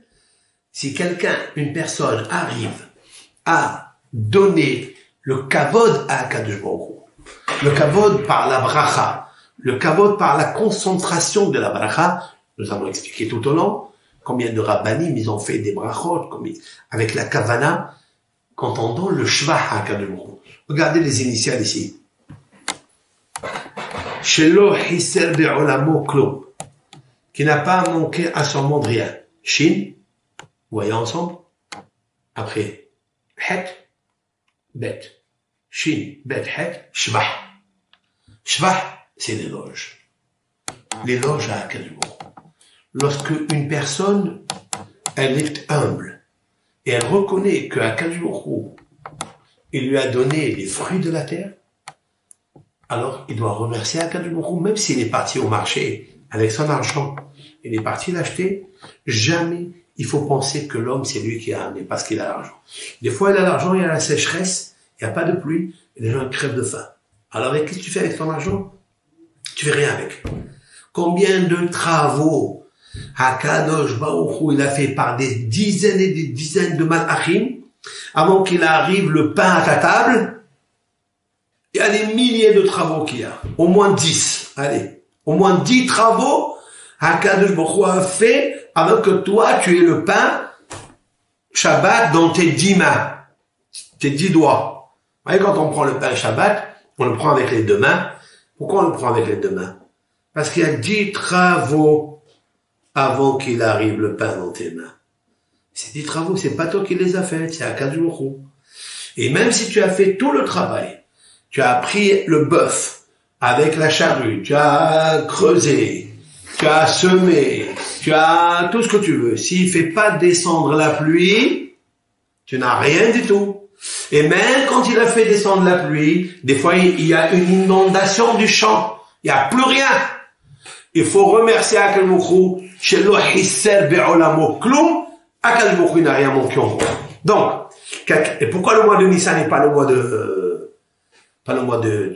si quelqu'un, une personne arrive à donner le kavod à Akadosh le kavod par la bracha, le kavod par la concentration de la bracha, nous avons expliqué tout au long, combien de rabbanim ils ont fait des brachot, avec la kavana, quand on donne le shvah à Akadosh Regardez les initiales ici. Shelo Hisser Be'olamo Klum, qui n'a pas manqué à son monde rien. Shin, voyez ensemble. Après, Het, Bet. Shin, Bet, Het, Shvah. Shvah, c'est l'éloge. L'éloge à Akadosh Lorsque une personne, elle est humble, et elle reconnaît qu'à Kadosh il lui a donné les fruits de la terre, alors il doit remercier Akadosh même s'il est parti au marché avec son argent, il est parti l'acheter, jamais il faut penser que l'homme c'est lui qui a amené parce qu'il a l'argent. Des fois il a l'argent, il y a la sécheresse, il n'y a pas de pluie, et les gens crèvent de faim. Alors qu'est-ce que tu fais avec ton argent? Tu fais rien avec. Combien de travaux Hakadosh Baruch il a fait par des dizaines et des dizaines de malachim avant qu'il arrive le pain à ta table, il y a des milliers de travaux qu'il y a. Au moins dix. Allez. Au moins dix travaux, Hakadosh Baruch a fait avant que toi, tu aies le pain Shabbat dans tes dix mains. Tes dix doigts. Vous voyez, quand on prend le pain Shabbat, on le prend avec les deux mains. Pourquoi on le prend avec les deux mains? Parce qu'il y a dix travaux avant qu'il arrive le pain dans tes mains. C'est des travaux, c'est pas toi qui les as faits, c'est à jours. Et même si tu as fait tout le travail, tu as pris le bœuf avec la charrue, tu as creusé, tu as semé, tu as tout ce que tu veux. S'il fait pas descendre la pluie, tu n'as rien du tout. Et même quand il a fait descendre la pluie, des fois il y a une inondation du champ. Il n'y a plus rien. Il faut remercier Akalmoukrou, chez Hisser Be'olamo Klum, Akalmoukrou n'a rien manqué en Donc, et pourquoi le mois de Nissan n'est pas le mois de, pas le mois de?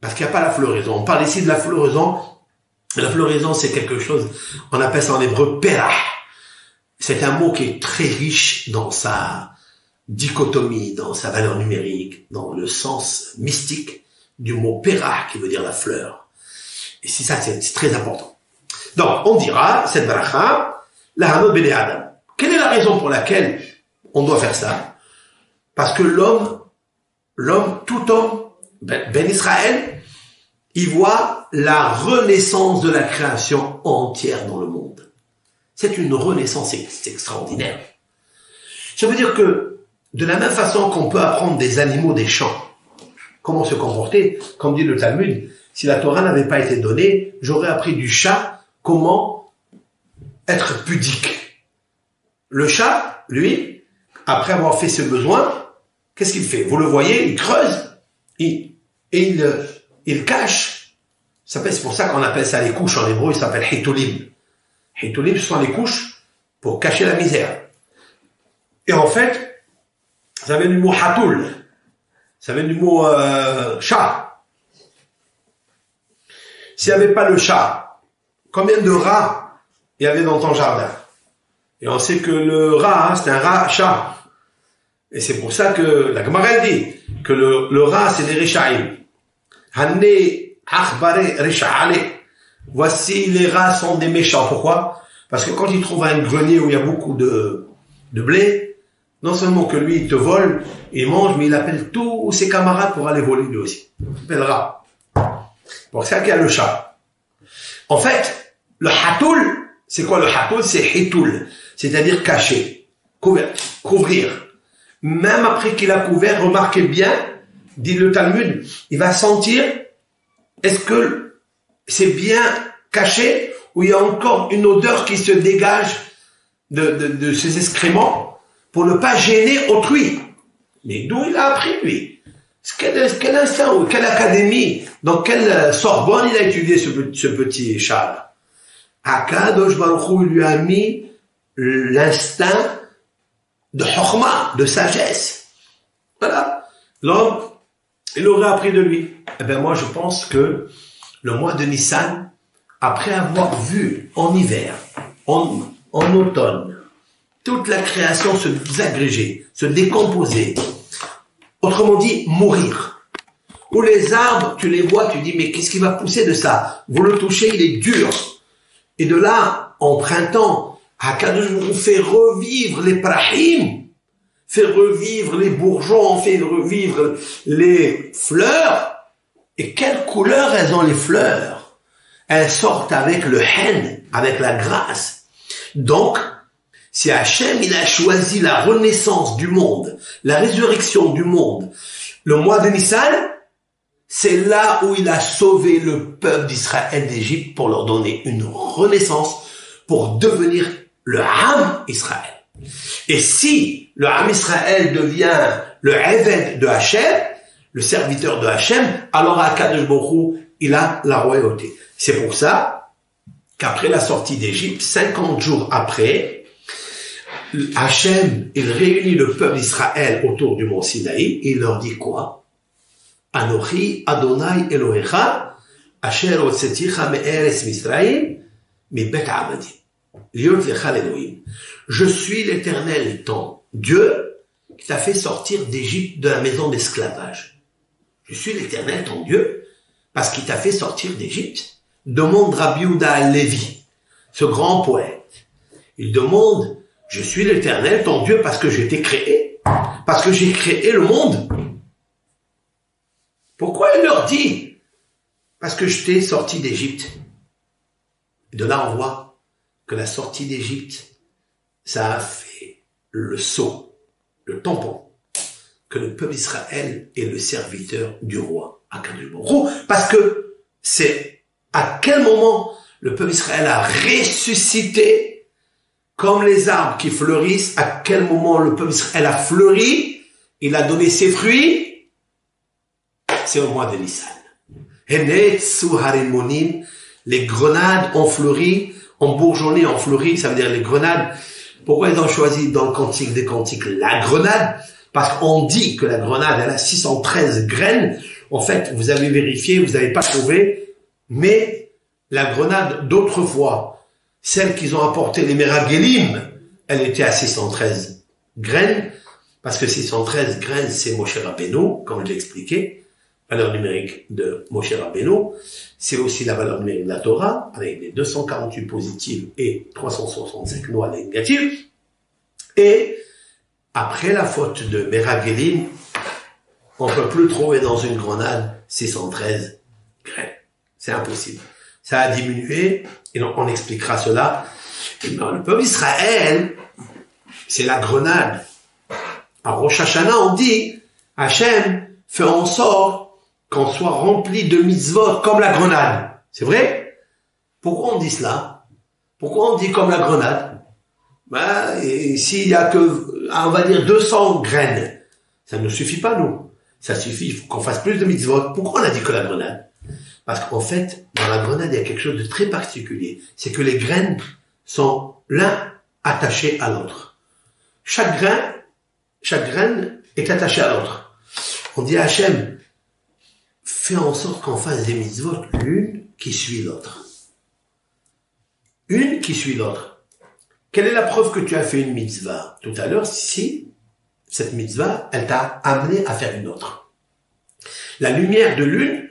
Parce qu'il n'y a pas la floraison. On parle ici de la floraison. La floraison, c'est quelque chose, on appelle ça en hébreu perah. C'est un mot qui est très riche dans sa, dichotomie dans sa valeur numérique, dans le sens mystique du mot pera qui veut dire la fleur. Et si ça, c'est très important. Donc, on dira, cette baracha, la Hanot Bene. Quelle est la raison pour laquelle on doit faire ça? Parce que l'homme, l'homme, tout homme, Ben, ben Israël, il voit la renaissance de la création entière dans le monde. C'est une renaissance extraordinaire. Ça veut dire que, de la même façon qu'on peut apprendre des animaux des champs, comment se comporter, comme dit le Talmud, si la Torah n'avait pas été donnée, j'aurais appris du chat comment être pudique. Le chat, lui, après avoir fait ses besoins, qu'est-ce qu'il fait? Vous le voyez, il creuse, il, et il, il cache. C'est pour ça qu'on appelle ça les couches en hébreu, il s'appelle hitulim. Hitulim, ce sont les couches pour cacher la misère. Et en fait, ça vient du mot hatoul. Ça vient du mot euh, chat. S'il n'y avait pas le chat, combien de rats il y avait dans ton jardin? Et on sait que le rat, hein, c'est un rat-chat. Et c'est pour ça que la Gemara dit que le, rat, c'est des Rishaïm. Voici les rats sont des méchants. Pourquoi? Parce que quand il trouve un grenier où il y a beaucoup de, de blé, non seulement que lui il te vole, il mange, mais il appelle tous ses camarades pour aller voler lui aussi. Il s'appelle rat. Pour ça qu'il y a le chat. En fait, le hatoul, c'est quoi le hatoul? C'est hitoul, c'est-à-dire cacher, couvrir, couvrir. Même après qu'il a couvert, remarquez bien, dit le Talmud, il va sentir, est-ce que c'est bien caché ou il y a encore une odeur qui se dégage de, de, de ses excréments pour ne pas gêner autrui? Mais d'où il a appris, lui? Quel, quel instant, quelle académie, dans quelle Sorbonne il a étudié ce, ce petit Charles Akadosh Baruch lui a mis l'instinct de chorma, de sagesse. Voilà. L'homme, il aurait appris de lui. Eh bien, moi, je pense que le mois de Nissan, après avoir vu en hiver, en automne, toute la création se désagréger, se décomposer, Autrement dit, mourir. Ou les arbres, tu les vois, tu dis, mais qu'est-ce qui va pousser de ça? Vous le touchez, il est dur. Et de là, en printemps, Akadosh vous fait revivre les prahim, fait revivre les bourgeons, fait revivre les fleurs. Et quelle couleur elles ont les fleurs? Elles sortent avec le hen, avec la grâce. Donc, si Hachem, il a choisi la renaissance du monde, la résurrection du monde, le mois de Nissan, c'est là où il a sauvé le peuple d'Israël d'Égypte pour leur donner une renaissance, pour devenir le Ham Israël. Et si le Ham Israël devient le Eved de Hachem, le serviteur de Hachem, alors à Kadesh il a la royauté. C'est pour ça qu'après la sortie d'Égypte, 50 jours après, Hachem, il réunit le peuple d'Israël autour du mont Sinaï et il leur dit quoi? Anochi Adonai Elohecha Asher Otseticha Me'eres Misraïm Mi Bet Amadim Liot Elohim Je suis l'éternel ton Dieu qui t'a fait sortir d'Égypte de la maison d'esclavage. Je suis l'éternel ton Dieu parce qu'il t'a fait sortir d'Égypte. Demande Rabbi Uda Levi, ce grand poète. Il demande je suis l'éternel, ton Dieu, parce que j'ai été créé. Parce que j'ai créé le monde. Pourquoi il leur dit? Parce que je t'ai sorti d'Égypte. De là, on voit que la sortie d'Égypte, ça a fait le saut, le tampon, que le peuple d'Israël est le serviteur du roi, Parce que c'est à quel moment le peuple d'Israël a ressuscité comme les arbres qui fleurissent, à quel moment le peuple Israël a fleuri, il a donné ses fruits, c'est au mois de Nissan. Les grenades ont fleuri, ont bourgeonné, ont fleuri, ça veut dire les grenades. Pourquoi ils ont choisi dans le cantique des cantiques la grenade? Parce qu'on dit que la grenade, elle a 613 graines. En fait, vous avez vérifié, vous n'avez pas trouvé, mais la grenade d'autrefois, celle qu'ils ont apportée, les Meragelim, elle était à 613 graines. parce que 613 graines, c'est Moshe Rabbeinu, comme je l'ai expliqué, valeur numérique de Moshe Rabbeinu. C'est aussi la valeur numérique de la Torah, avec les 248 positives et 365 lois négatives. Et après la faute de Meragelim, on peut plus trouver dans une grenade 613 graines. C'est impossible. Ça a diminué, et donc on expliquera cela. Le peuple Israël, c'est la grenade. À Rosh Hashanah, on dit, Hachem fait en sorte qu'on soit rempli de mitzvot comme la grenade. C'est vrai? Pourquoi on dit cela? Pourquoi on dit comme la grenade? Ben, S'il y a que, on va dire, 200 graines, ça ne suffit pas, nous. Ça suffit, il faut qu'on fasse plus de mitzvot. Pourquoi on a dit que la grenade? Parce qu'en fait, dans la grenade, il y a quelque chose de très particulier. C'est que les graines sont l'un attaché à l'autre. Chaque grain, chaque graine est attachée à l'autre. On dit à Hachem, fais en sorte qu'on fasse des mitzvot, l'une qui suit l'autre. Une qui suit l'autre. Quelle est la preuve que tu as fait une mitzvah? Tout à l'heure, si cette mitzvah, elle t'a amené à faire une autre. La lumière de l'une,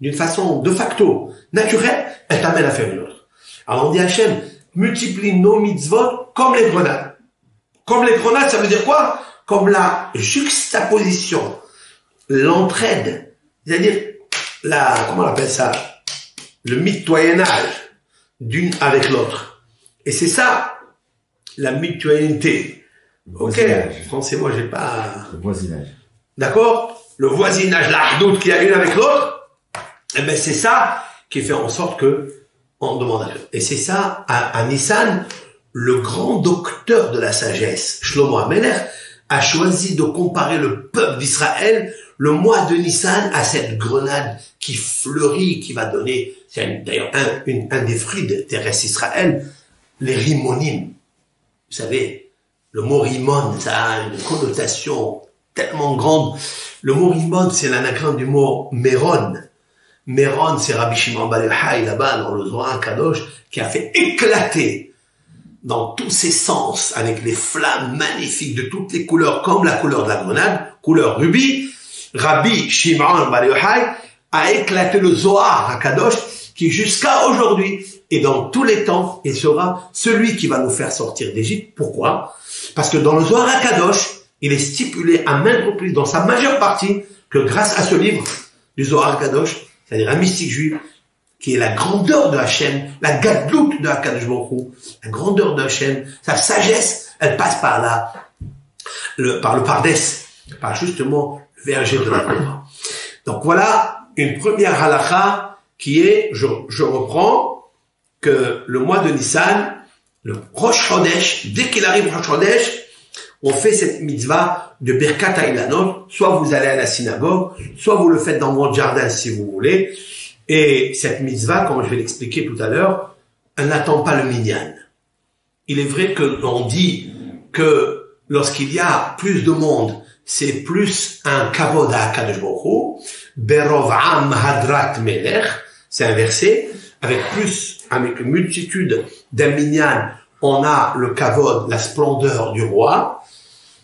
d'une façon de facto naturelle, elle t'amène à faire une autre. Alors on dit à Hachem, multiplie nos mitzvot comme les grenades. Comme les grenades, ça veut dire quoi? Comme la juxtaposition, l'entraide, c'est-à-dire la, comment on appelle ça? Le mitoyennage d'une avec l'autre. Et c'est ça, la mitoyenneté. Ok, français, moi j'ai pas... Le voisinage. D'accord? Le voisinage, la qu'il y a une avec l'autre, ben c'est ça qui fait en sorte que on demande à Et c'est ça, à, Nissan, le grand docteur de la sagesse, Shlomo Ameler, a choisi de comparer le peuple d'Israël le mois de Nissan à cette grenade qui fleurit, qui va donner, c'est d'ailleurs un, un, des fruits de Thérèse Israël, les rimonim. Vous savez, le mot rimon, ça a une connotation tellement grande. Le mot rimon, c'est l'anagramme du mot méron, Méron, c'est Rabbi Shimon Bar là-bas dans le Zohar Kadosh qui a fait éclater dans tous ses sens avec les flammes magnifiques de toutes les couleurs comme la couleur de la grenade, couleur rubis. Rabbi Shimon Bar a éclaté le Zohar Kadosh qui jusqu'à aujourd'hui et dans tous les temps, il sera celui qui va nous faire sortir d'Égypte. Pourquoi? Parce que dans le Zohar Kadosh, il est stipulé à maintes reprises dans sa majeure partie que grâce à ce livre du Zohar Kadosh, c'est-à-dire un mystique juif, qui est la grandeur de Hachem, la gadlout de Hakadosh la grandeur de Hachem, sa sagesse, elle passe par là, le, par le pardès, par justement le verger de la Torah. Donc voilà une première halakha qui est, je, je reprends, que le mois de Nissan, le Rosh Chodesh, dès qu'il arrive Rosh Chodesh, on fait cette mitzvah de Birkat Ilanot, soit vous allez à la synagogue, soit vous le faites dans votre jardin si vous voulez. Et cette mitzvah, comme je vais l'expliquer tout à l'heure, elle n'attend pas le minyan. Il est vrai que l'on dit que lorsqu'il y a plus de monde, c'est plus un kavod à Kadosh Berov am hadrat melech, c'est un verset, avec plus, avec une multitude d'un minyan, on a le kavod, la splendeur du roi,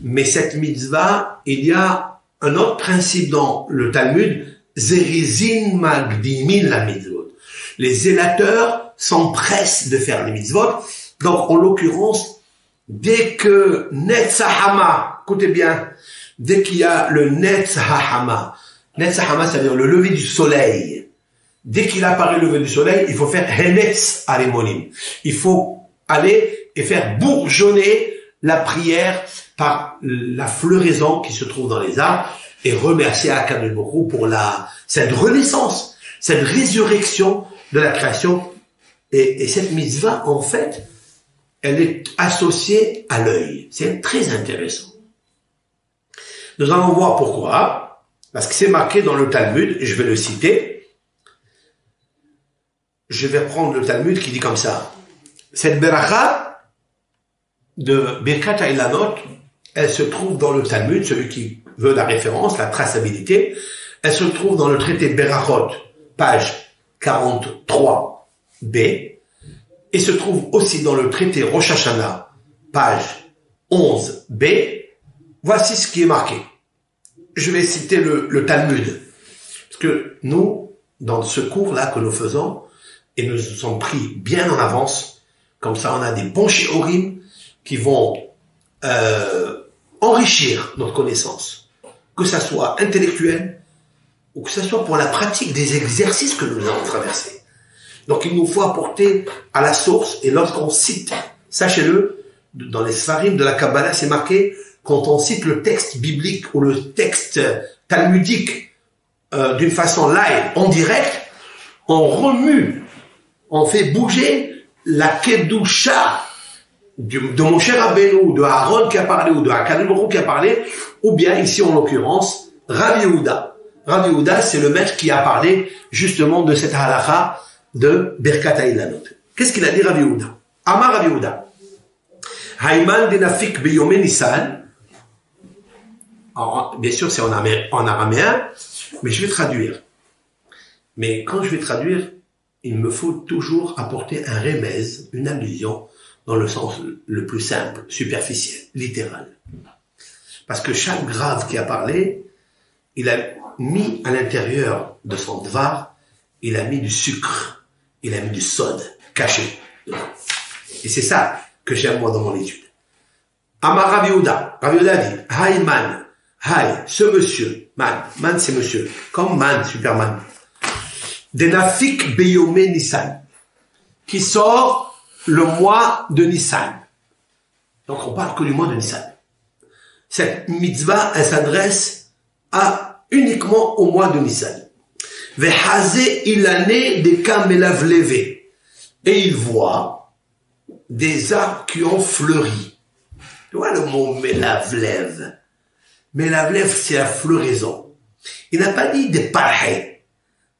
mais cette mitzvah, il y a un autre principe dans le Talmud, Zerizin Magdimin la mitzvot. Les zélateurs s'empressent de faire les mitzvot. Donc, en l'occurrence, dès que Netzahama, écoutez bien, dès qu'il y a le Netzahama, Netzahama, c'est-à-dire le lever du soleil, dès qu'il apparaît le lever du soleil, il faut faire Henetz Arimonim. Il faut aller et faire bourgeonner la prière par la floraison qui se trouve dans les arbres et remercier Akadosh pour cette renaissance, cette résurrection de la création. Et, et cette mitzvah, en fait, elle est associée à l'œil. C'est très intéressant. Nous allons voir pourquoi. Parce que c'est marqué dans le Talmud, et je vais le citer. Je vais prendre le Talmud qui dit comme ça. Cette beracha de Birkat elle se trouve dans le Talmud, celui qui veut la référence, la traçabilité. Elle se trouve dans le traité Berachot, page 43b, et se trouve aussi dans le traité Rosh Hashanah, page 11b, voici ce qui est marqué. Je vais citer le, Talmud. Parce que nous, dans ce cours-là que nous faisons, et nous nous sommes pris bien en avance, comme ça on a des bons shiurim qui vont euh, enrichir notre connaissance, que ça soit intellectuel ou que ça soit pour la pratique des exercices que nous avons traversés. Donc il nous faut apporter à la source, et lorsqu'on cite, sachez-le, dans les Sfarim de la Kabbalah, c'est marqué, quand on cite le texte biblique ou le texte talmudique euh, d'une façon live, en direct, on remue, on fait bouger la kedusha de mon cher Abénou, de Aaron qui a parlé, ou de Akadim qui a parlé, ou bien ici en l'occurrence, Ravi Houda. Ravi Houda, c'est le maître qui a parlé justement de cette halakha de Birkat. Qu'est-ce qu'il a dit Ravi Houda Amar Ravi Houda. Hayman dinafik biyome Nissan. Bien sûr, c'est en, en araméen, mais je vais traduire. Mais quand je vais traduire, il me faut toujours apporter un remèze, une allusion, dans le sens le plus simple, superficiel, littéral. Parce que chaque grave qui a parlé, il a mis à l'intérieur de son dvar, il a mis du sucre, il a mis du sode caché. Et c'est ça que j'aime moi dans mon étude. Amar Raviouda, Raviouda dit, Hi man, hi, ce monsieur, man, man c'est monsieur, comme man, Superman. Denafik Beyome Nissan, qui sort le mois de Nissan. Donc on parle que du mois de Nissan. Cette mitzvah, elle s'adresse à uniquement au mois de Nissan. Vehaze ilane de kamelav levé. Et il voit des arbres qui ont fleuri. Tu vois le mot melavlev. Melavlev, c'est la floraison. Il n'a pas dit des pareils.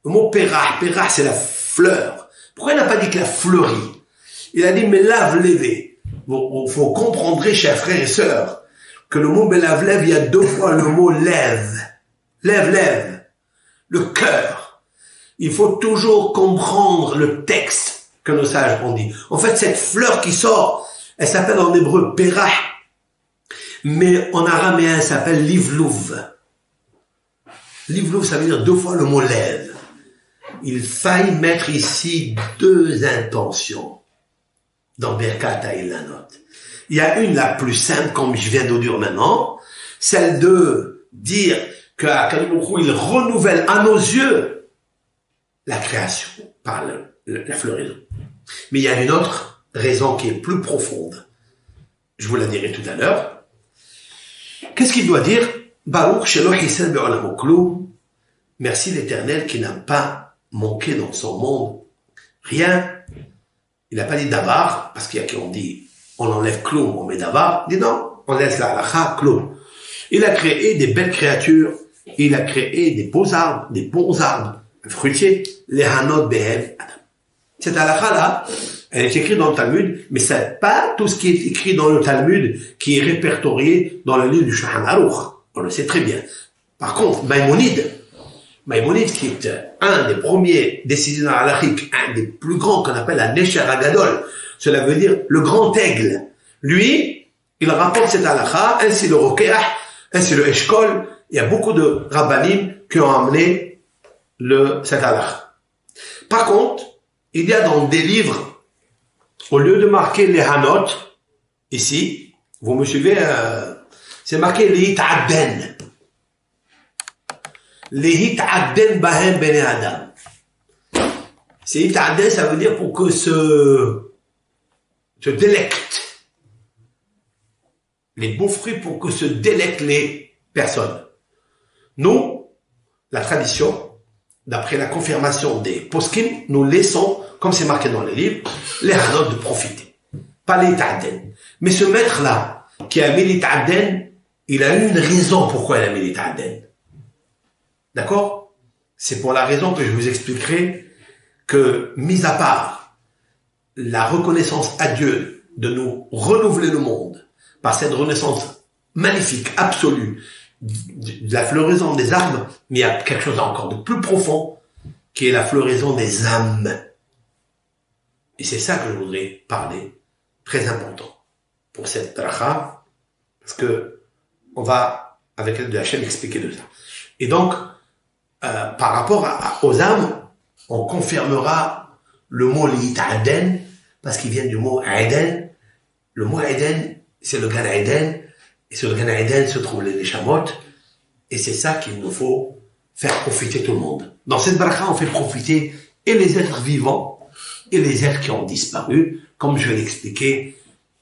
Le mot perah, perah, c'est la fleur. Pourquoi il n'a pas dit qu'il a fleuri Il a dit melavlevé. Vous, vous comprendrez, chers frères et sœurs, que le mot melavlev, il y a deux fois le mot lève. Lève, lève. Le cœur. Il faut toujours comprendre le texte que nos sages ont dit. En fait, cette fleur qui sort, elle s'appelle en hébreu perah, mais en araméen, elle s'appelle livlouv. Livlouv, ça veut dire deux fois le mot lève. Il faille mettre ici deux intentions dans Berkata et la note. Il y a une la plus simple, comme je viens de dire maintenant, celle de dire qu'à il renouvelle à nos yeux la création par la floraison. Mais il y a une autre raison qui est plus profonde. Je vous la dirai tout à l'heure. Qu'est-ce qu'il doit dire? Baruch Merci l'Éternel qui n'a pas manqué dans son monde rien. Il n'a pas dit davar, parce qu'il y a qui ont dit on enlève clou, on met davar. Il dit non, on laisse la halakha clou. Il a créé des belles créatures, il a créé des beaux arbres, des bons arbres, fruitiers, les hanot behev adam. Cette halakha-là, elle est écrite dans le Talmud, mais c'est pas tout ce qui est écrit dans le Talmud qui est répertorié dans le livre du Shulchan Aruch. On le sait très bien. Par contre, Maïmonide, Maïmonide qui est un des premiers décisionnaires halachiques, un des plus grands qu'on appelle la Nesher Agadol, cela veut dire le grand aigle. Lui, il rapporte cette halakha, ainsi le Rokeah, ainsi le Eshkol, il y a beaucoup de rabbanim qui ont amené le, cette halakha. Par contre, il y a dans des livres, au lieu de marquer les Hanot, ici, vous me suivez, euh, c'est marqué les Hit'adden. Les Bahem Bene Adam. C'est Hit'adden, ça veut dire pour que se, délecte. Les beaux fruits pour que se délectent les personnes. Nous, la tradition, d'après la confirmation des poskim, nous laissons comme c'est marqué dans les livres, les hanot de profiter. Pas les ta'den. Mais ce maître-là, qui a mis les il a eu une raison pourquoi il a mis les. D'accord? C'est pour la raison que je vous expliquerai que, mis à part la reconnaissance à Dieu de nous renouveler le monde par cette renaissance magnifique, absolue, de la floraison des arbres, mais il y a quelque chose encore de plus profond, qui est la floraison des âmes. Et c'est ça que je voudrais parler, très important, pour cette bracha, parce que on va, avec l'aide de Hachem, expliquer de ça. Et donc, euh, par rapport aux âmes, on confirmera le mot l'ita'aden, parce qu'il vient du mot Aden. Le mot Aden, c'est le Gan Eden, et sur le Gan Eden se trouvent les Neshamot, et c'est ça qu'il nous faut faire profiter tout le monde. Dans cette bracha, on fait profiter et les êtres vivants, et les êtres qui ont disparu, comme je vais l'expliquer,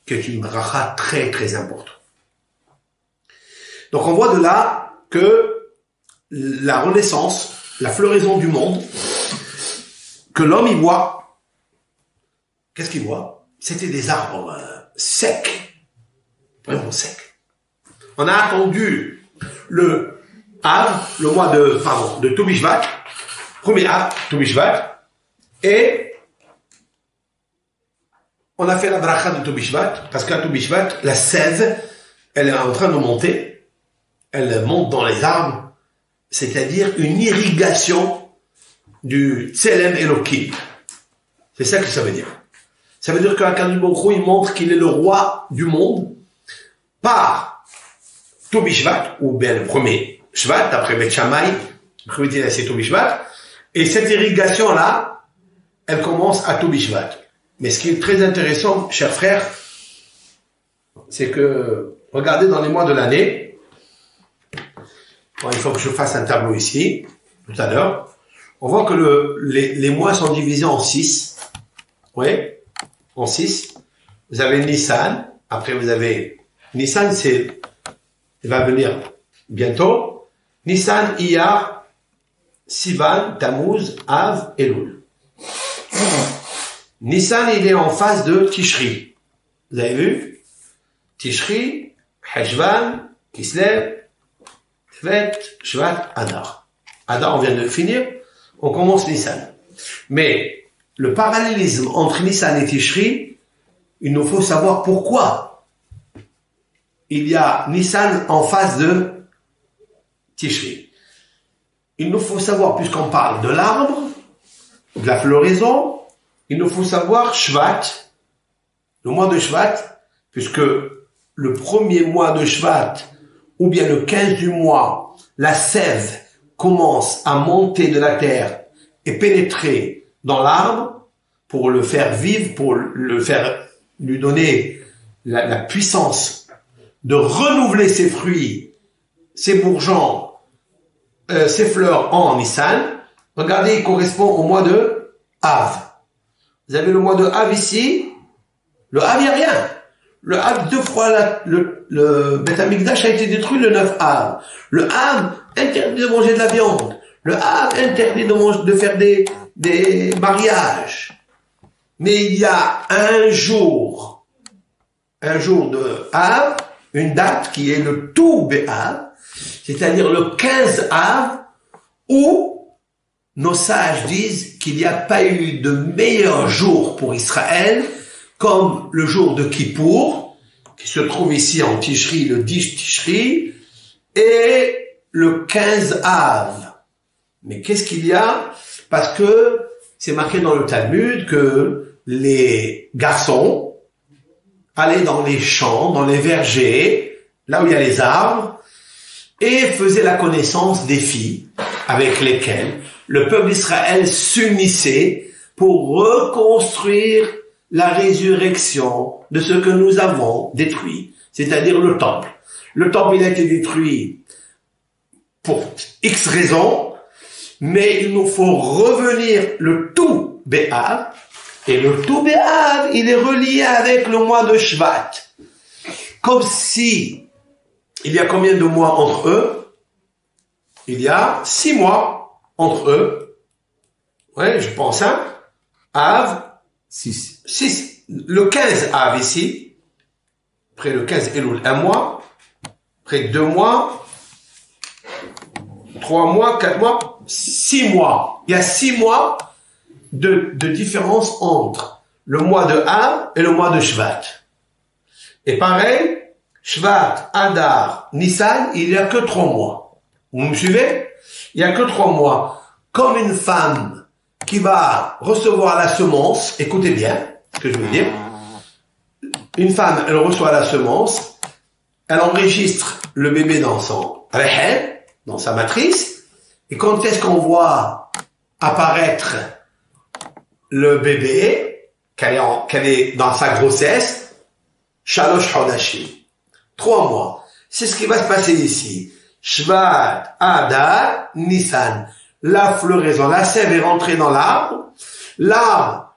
qui est une bracha très très importante. Donc on voit de là que la renaissance, la floraison du monde, que l'homme y voit, qu'est-ce qu'il voit C'était des arbres euh, secs, vraiment secs. On a attendu le Av, le mois de, pardon, de premier Av, Toubishvat, et on a fait la bracha de Toubishvat, parce qu'à Toubishvat, la sève, elle est en train de monter, elle monte dans les arbres, c'est-à-dire une irrigation du Tselem Elohim. C'est ça que ça veut dire. Ça veut dire qu'Akadosh Baruch il montre qu'il est le roi du monde par Toubishvat, ou bien le premier Shvat, après Bet Shammai, c'est Toubishvat, et cette irrigation-là, elle commence à Toubishvat. Mais ce qui est très intéressant, chers frères, c'est que, regardez dans les mois de l'année, il faut que je fasse un tableau ici, tout à l'heure, on voit que le, les, mois sont divisés en six. Oui, en six. Vous avez Nissan, après vous avez... Nissan, c'est... Il va venir bientôt. Nissan, Iyar, Sivan, Tammuz, Av, Elul. Nissan, il est en face de Tishri. Vous avez vu? Tishri, Hajvan, Kislev, Shvat, Adar. Adar, on vient de finir on commence Nissan. Mais le parallélisme entre Nissan et Tishri, il nous faut savoir pourquoi il y a Nissan en face de Tishri. Il nous faut savoir, puisqu'on parle de l'arbre, de la floraison, il nous faut savoir Shvat, le mois de Shvat, puisque le premier mois de Shvat, ou bien le 15 du mois, la sève commence à monter de la terre et pénétrer dans l'arbre pour le faire vivre, pour le faire lui donner la, puissance de renouveler ses fruits, ses bourgeons, euh, ses fleurs en Nissan. Regardez, il correspond au mois de Av. Vous avez le mois de Av ici. Le Av, n'y a rien. Le Av, deux fois, le, le Beth a été détruit le 9 Av. Le Av, interdit de manger de la viande. Le Av, interdit de, manger, de faire des, des mariages. Mais il y a un jour, un jour de Av, une date qui est le tout Av, c'est-à-dire le 15 Av, où nos sages disent qu'il n'y a pas eu de meilleur jour pour Israël comme le jour de Kippour, qui se trouve ici en Tishri, le 10 Tishri, et le 15 Av. Mais qu'est-ce qu'il y a? Parce que c'est marqué dans le Talmud que les garçons allaient dans les champs, dans les vergers, là où il y a les arbres, et faisaient la connaissance des filles avec lesquelles le peuple d'Israël s'unissait pour reconstruire la résurrection de ce que nous avons détruit, c'est-à-dire le temple. Le temple, il a été détruit pour X raisons, mais il nous faut revenir le tout Béav, et le tout Béav, il est relié avec le mois de Shvat. Comme si, il y a combien de mois entre eux? Il y a six mois entre eux. Ouais, je pense, hein? Av, 6. 6. Le 15 Av ici, près le 15 Elul, un mois, près deux mois, trois mois, quatre mois, six mois. Il y a six mois de, de différence entre le mois de Av et le mois de Shvat. Et pareil, Shvat, Adar, Nissan, il n'y a que trois mois. Vous me suivez? Il n'y a que trois mois. Comme une femme qui va recevoir la semence, écoutez bien que je veux dire, une femme, elle reçoit la semence, elle enregistre le bébé dans son dans sa matrice, et quand est-ce qu'on voit apparaître le bébé, qu'elle est, dans sa grossesse, Shalosh Hodashi, trois mois. C'est ce qui va se passer ici. Shvat, Adar, Nissan. La floraison, la sève est rentrée dans l'arbre. L'arbre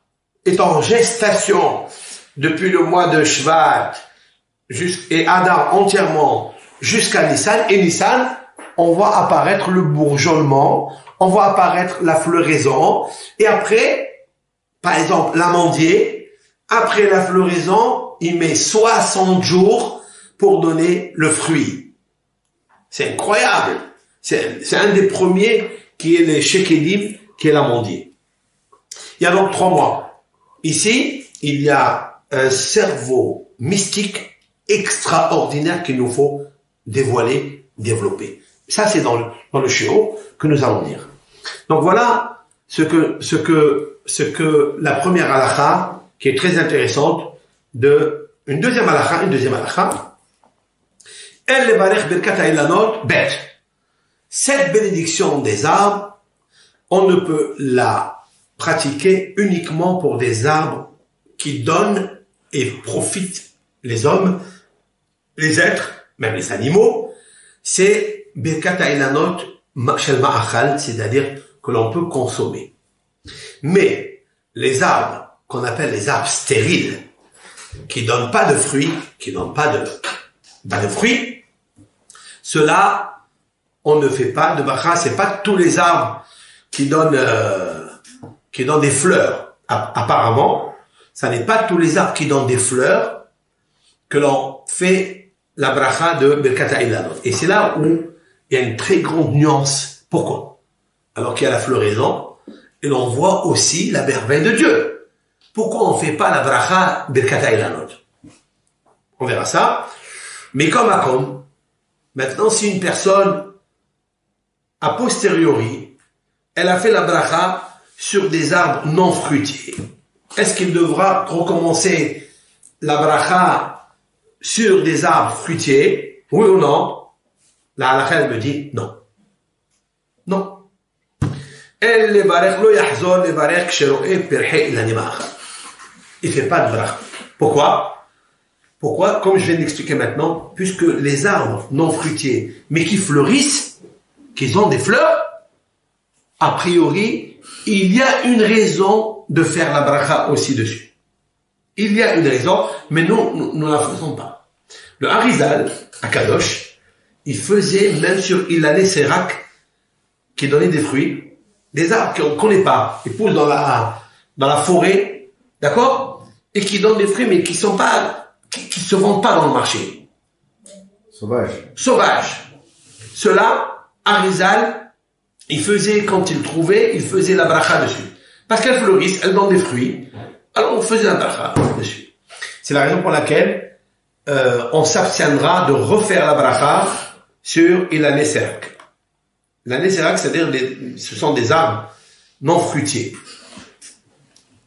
est en gestation depuis le mois de Shvat et Adar entièrement jusqu'à Nissan. Et Nissan, on voit apparaître le bourgeonnement, on voit apparaître la floraison. Et après, par exemple, l'amandier, après la floraison, il met 60 jours pour donner le fruit. C'est incroyable. C'est un des premiers qui est le shekelim, qui est l'amandier. Il y a donc trois mois. Ici, il y a un cerveau mystique extraordinaire qu'il nous faut dévoiler, développer. Ça, c'est dans le, dans le que nous allons dire. Donc voilà ce que, ce que, ce que la première halakha, qui est très intéressante, de, une deuxième halakha, une deuxième halakha. Elle bête. Cette bénédiction des arbres, on ne peut la pratiquer uniquement pour des arbres qui donnent et profitent les hommes, les êtres, même les animaux. C'est Birkat Ilanot c'est-à-dire que l'on peut consommer. Mais les arbres qu'on appelle les arbres stériles, qui donnent pas de fruits, qui donnent pas de, pas de fruits, cela, on ne fait pas de bracha, c'est pas tous les arbres qui donnent, euh, qui donnent des fleurs. Apparemment, ça n'est pas tous les arbres qui donnent des fleurs que l'on fait la bracha de Berkata Et c'est là où il y a une très grande nuance. Pourquoi? Alors qu'il y a la floraison, et l'on voit aussi la merveille de Dieu. Pourquoi on fait pas la bracha Berkata On verra ça. Mais comme à comme, maintenant si une personne, a posteriori, elle a fait la bracha sur des arbres non fruitiers, est-ce qu'il devra recommencer la bracha sur des arbres fruitiers, oui ou non? La halakha, me dit non. Non. Il ne fait pas de bracha. Pourquoi? Pourquoi? Comme je viens d'expliquer maintenant, puisque les arbres non fruitiers, mais qui fleurissent, qui ont des fleurs, a priori, il y a une raison de faire la bracha aussi dessus. Il y a une raison, mais nous, nous, ne la faisons pas. Le Harizal, à Kadosh, il faisait, même sur Ilané Serak, qui donnait des fruits, des arbres qu'on ne connaît pas, ils poussent dans la, dans la forêt, d'accord? Et qui donnent des fruits, mais qui sont pas, qui, se vendent pas dans le marché. Sauvage. Sauvage. Cela, Arizal, il faisait, quand il trouvait, il faisait la bracha dessus. Parce qu'elles fleurissent, elles donnent des fruits. Alors on faisait la bracha dessus. C'est la raison pour laquelle euh, on s'abstiendra de refaire la bracha sur il la Nesserak, c'est-à-dire ce sont des arbres non fruitiers.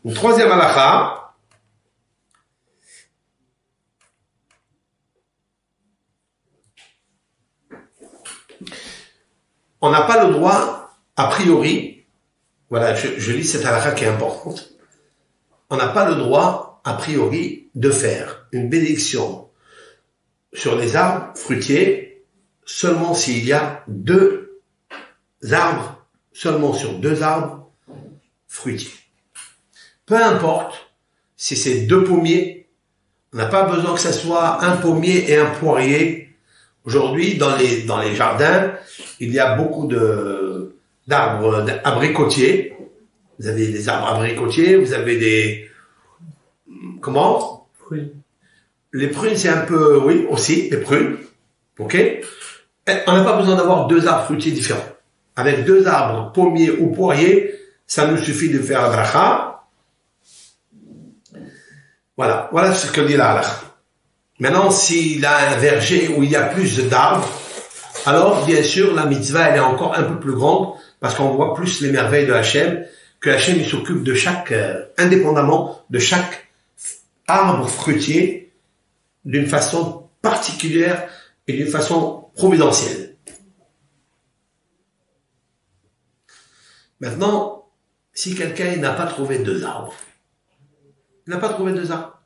Une troisième halakha, on n'a pas le droit, a priori, voilà, je, lis cette halakha qui est importante, on n'a pas le droit, a priori, de faire une bénédiction sur les arbres fruitiers seulement s'il y a deux arbres, seulement sur deux arbres fruitiers. Peu importe si c'est deux pommiers, on n'a pas besoin que ce soit un pommier et un poirier. Aujourd'hui, dans les, dans les jardins, il y a beaucoup de, d'arbres abricotiers. Vous avez des arbres abricotiers, vous avez des, comment? Prunes. Les prunes, c'est un peu, oui, aussi, les prunes. Ok? On n'a pas besoin d'avoir deux arbres fruitiers différents avec deux arbres, pommiers ou poiriers, ça nous suffit de faire la bracha. Voilà, voilà ce que dit la Maintenant, s'il a un verger où il y a plus d'arbres, alors bien sûr la mitzvah elle est encore un peu plus grande parce qu'on voit plus les merveilles de Hachem, que Hachem s'occupe de chaque, euh, indépendamment de chaque arbre fruitier d'une façon particulière et d'une façon providentielle. Maintenant, si quelqu'un n'a pas trouvé deux arbres, il n'a pas trouvé deux arbres,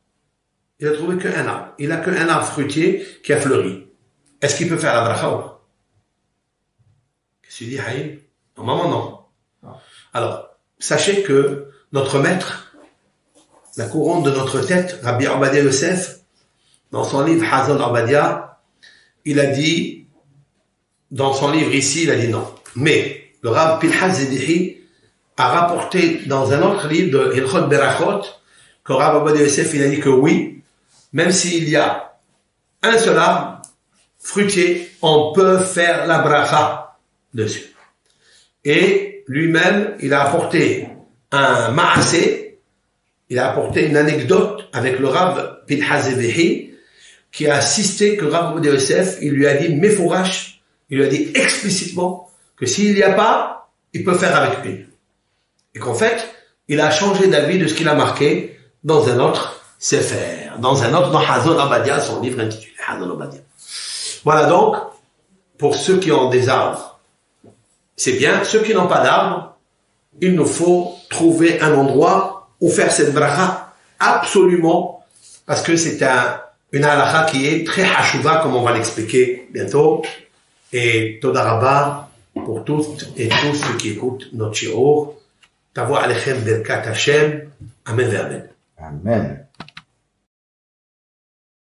il a trouvé qu'un arbre, il a qu'un arbre fruitier qui a fleuri. Est-ce qu'il peut faire la bracha Qu'est-ce que tu dis, Haïm? Normalement, non. Alors, sachez que notre maître, la couronne de notre tête, Rabbi Abadia Yosef, dans son livre Hazal Abadia, il a dit, dans son livre ici, il a dit non. Mais, le Rav Pilhaz a rapporté dans un autre livre de Ilchot Berachot, que Rav Abadia Yosef, il a dit que oui, même s'il y a un seul arbre fruitier, on peut faire la bracha dessus. Et lui-même, il a apporté un maasé, il a apporté une anecdote avec le Rav Pinhazevehi, qui a assisté que Rav Yosef, il lui a dit Mefourash, il lui a dit explicitement que s'il n'y a pas, il peut faire avec une. Et qu'en fait, il a changé d'avis de ce qu'il a marqué dans un autre Sefer, dans un autre, dans Hazon Abadia, son livre intitulé Hazon Abadia. Voilà donc, pour ceux qui ont des arbres, c'est bien. Ceux qui n'ont pas d'arbres, il nous faut trouver un endroit où faire cette bracha absolument, parce que c'est un, une halakha qui est très hashuva, comme on va l'expliquer bientôt. Et Todaraba pour toutes et tous ceux qui écoutent notre shiur. Tavo alechem berkat Hashem. Amen Amen.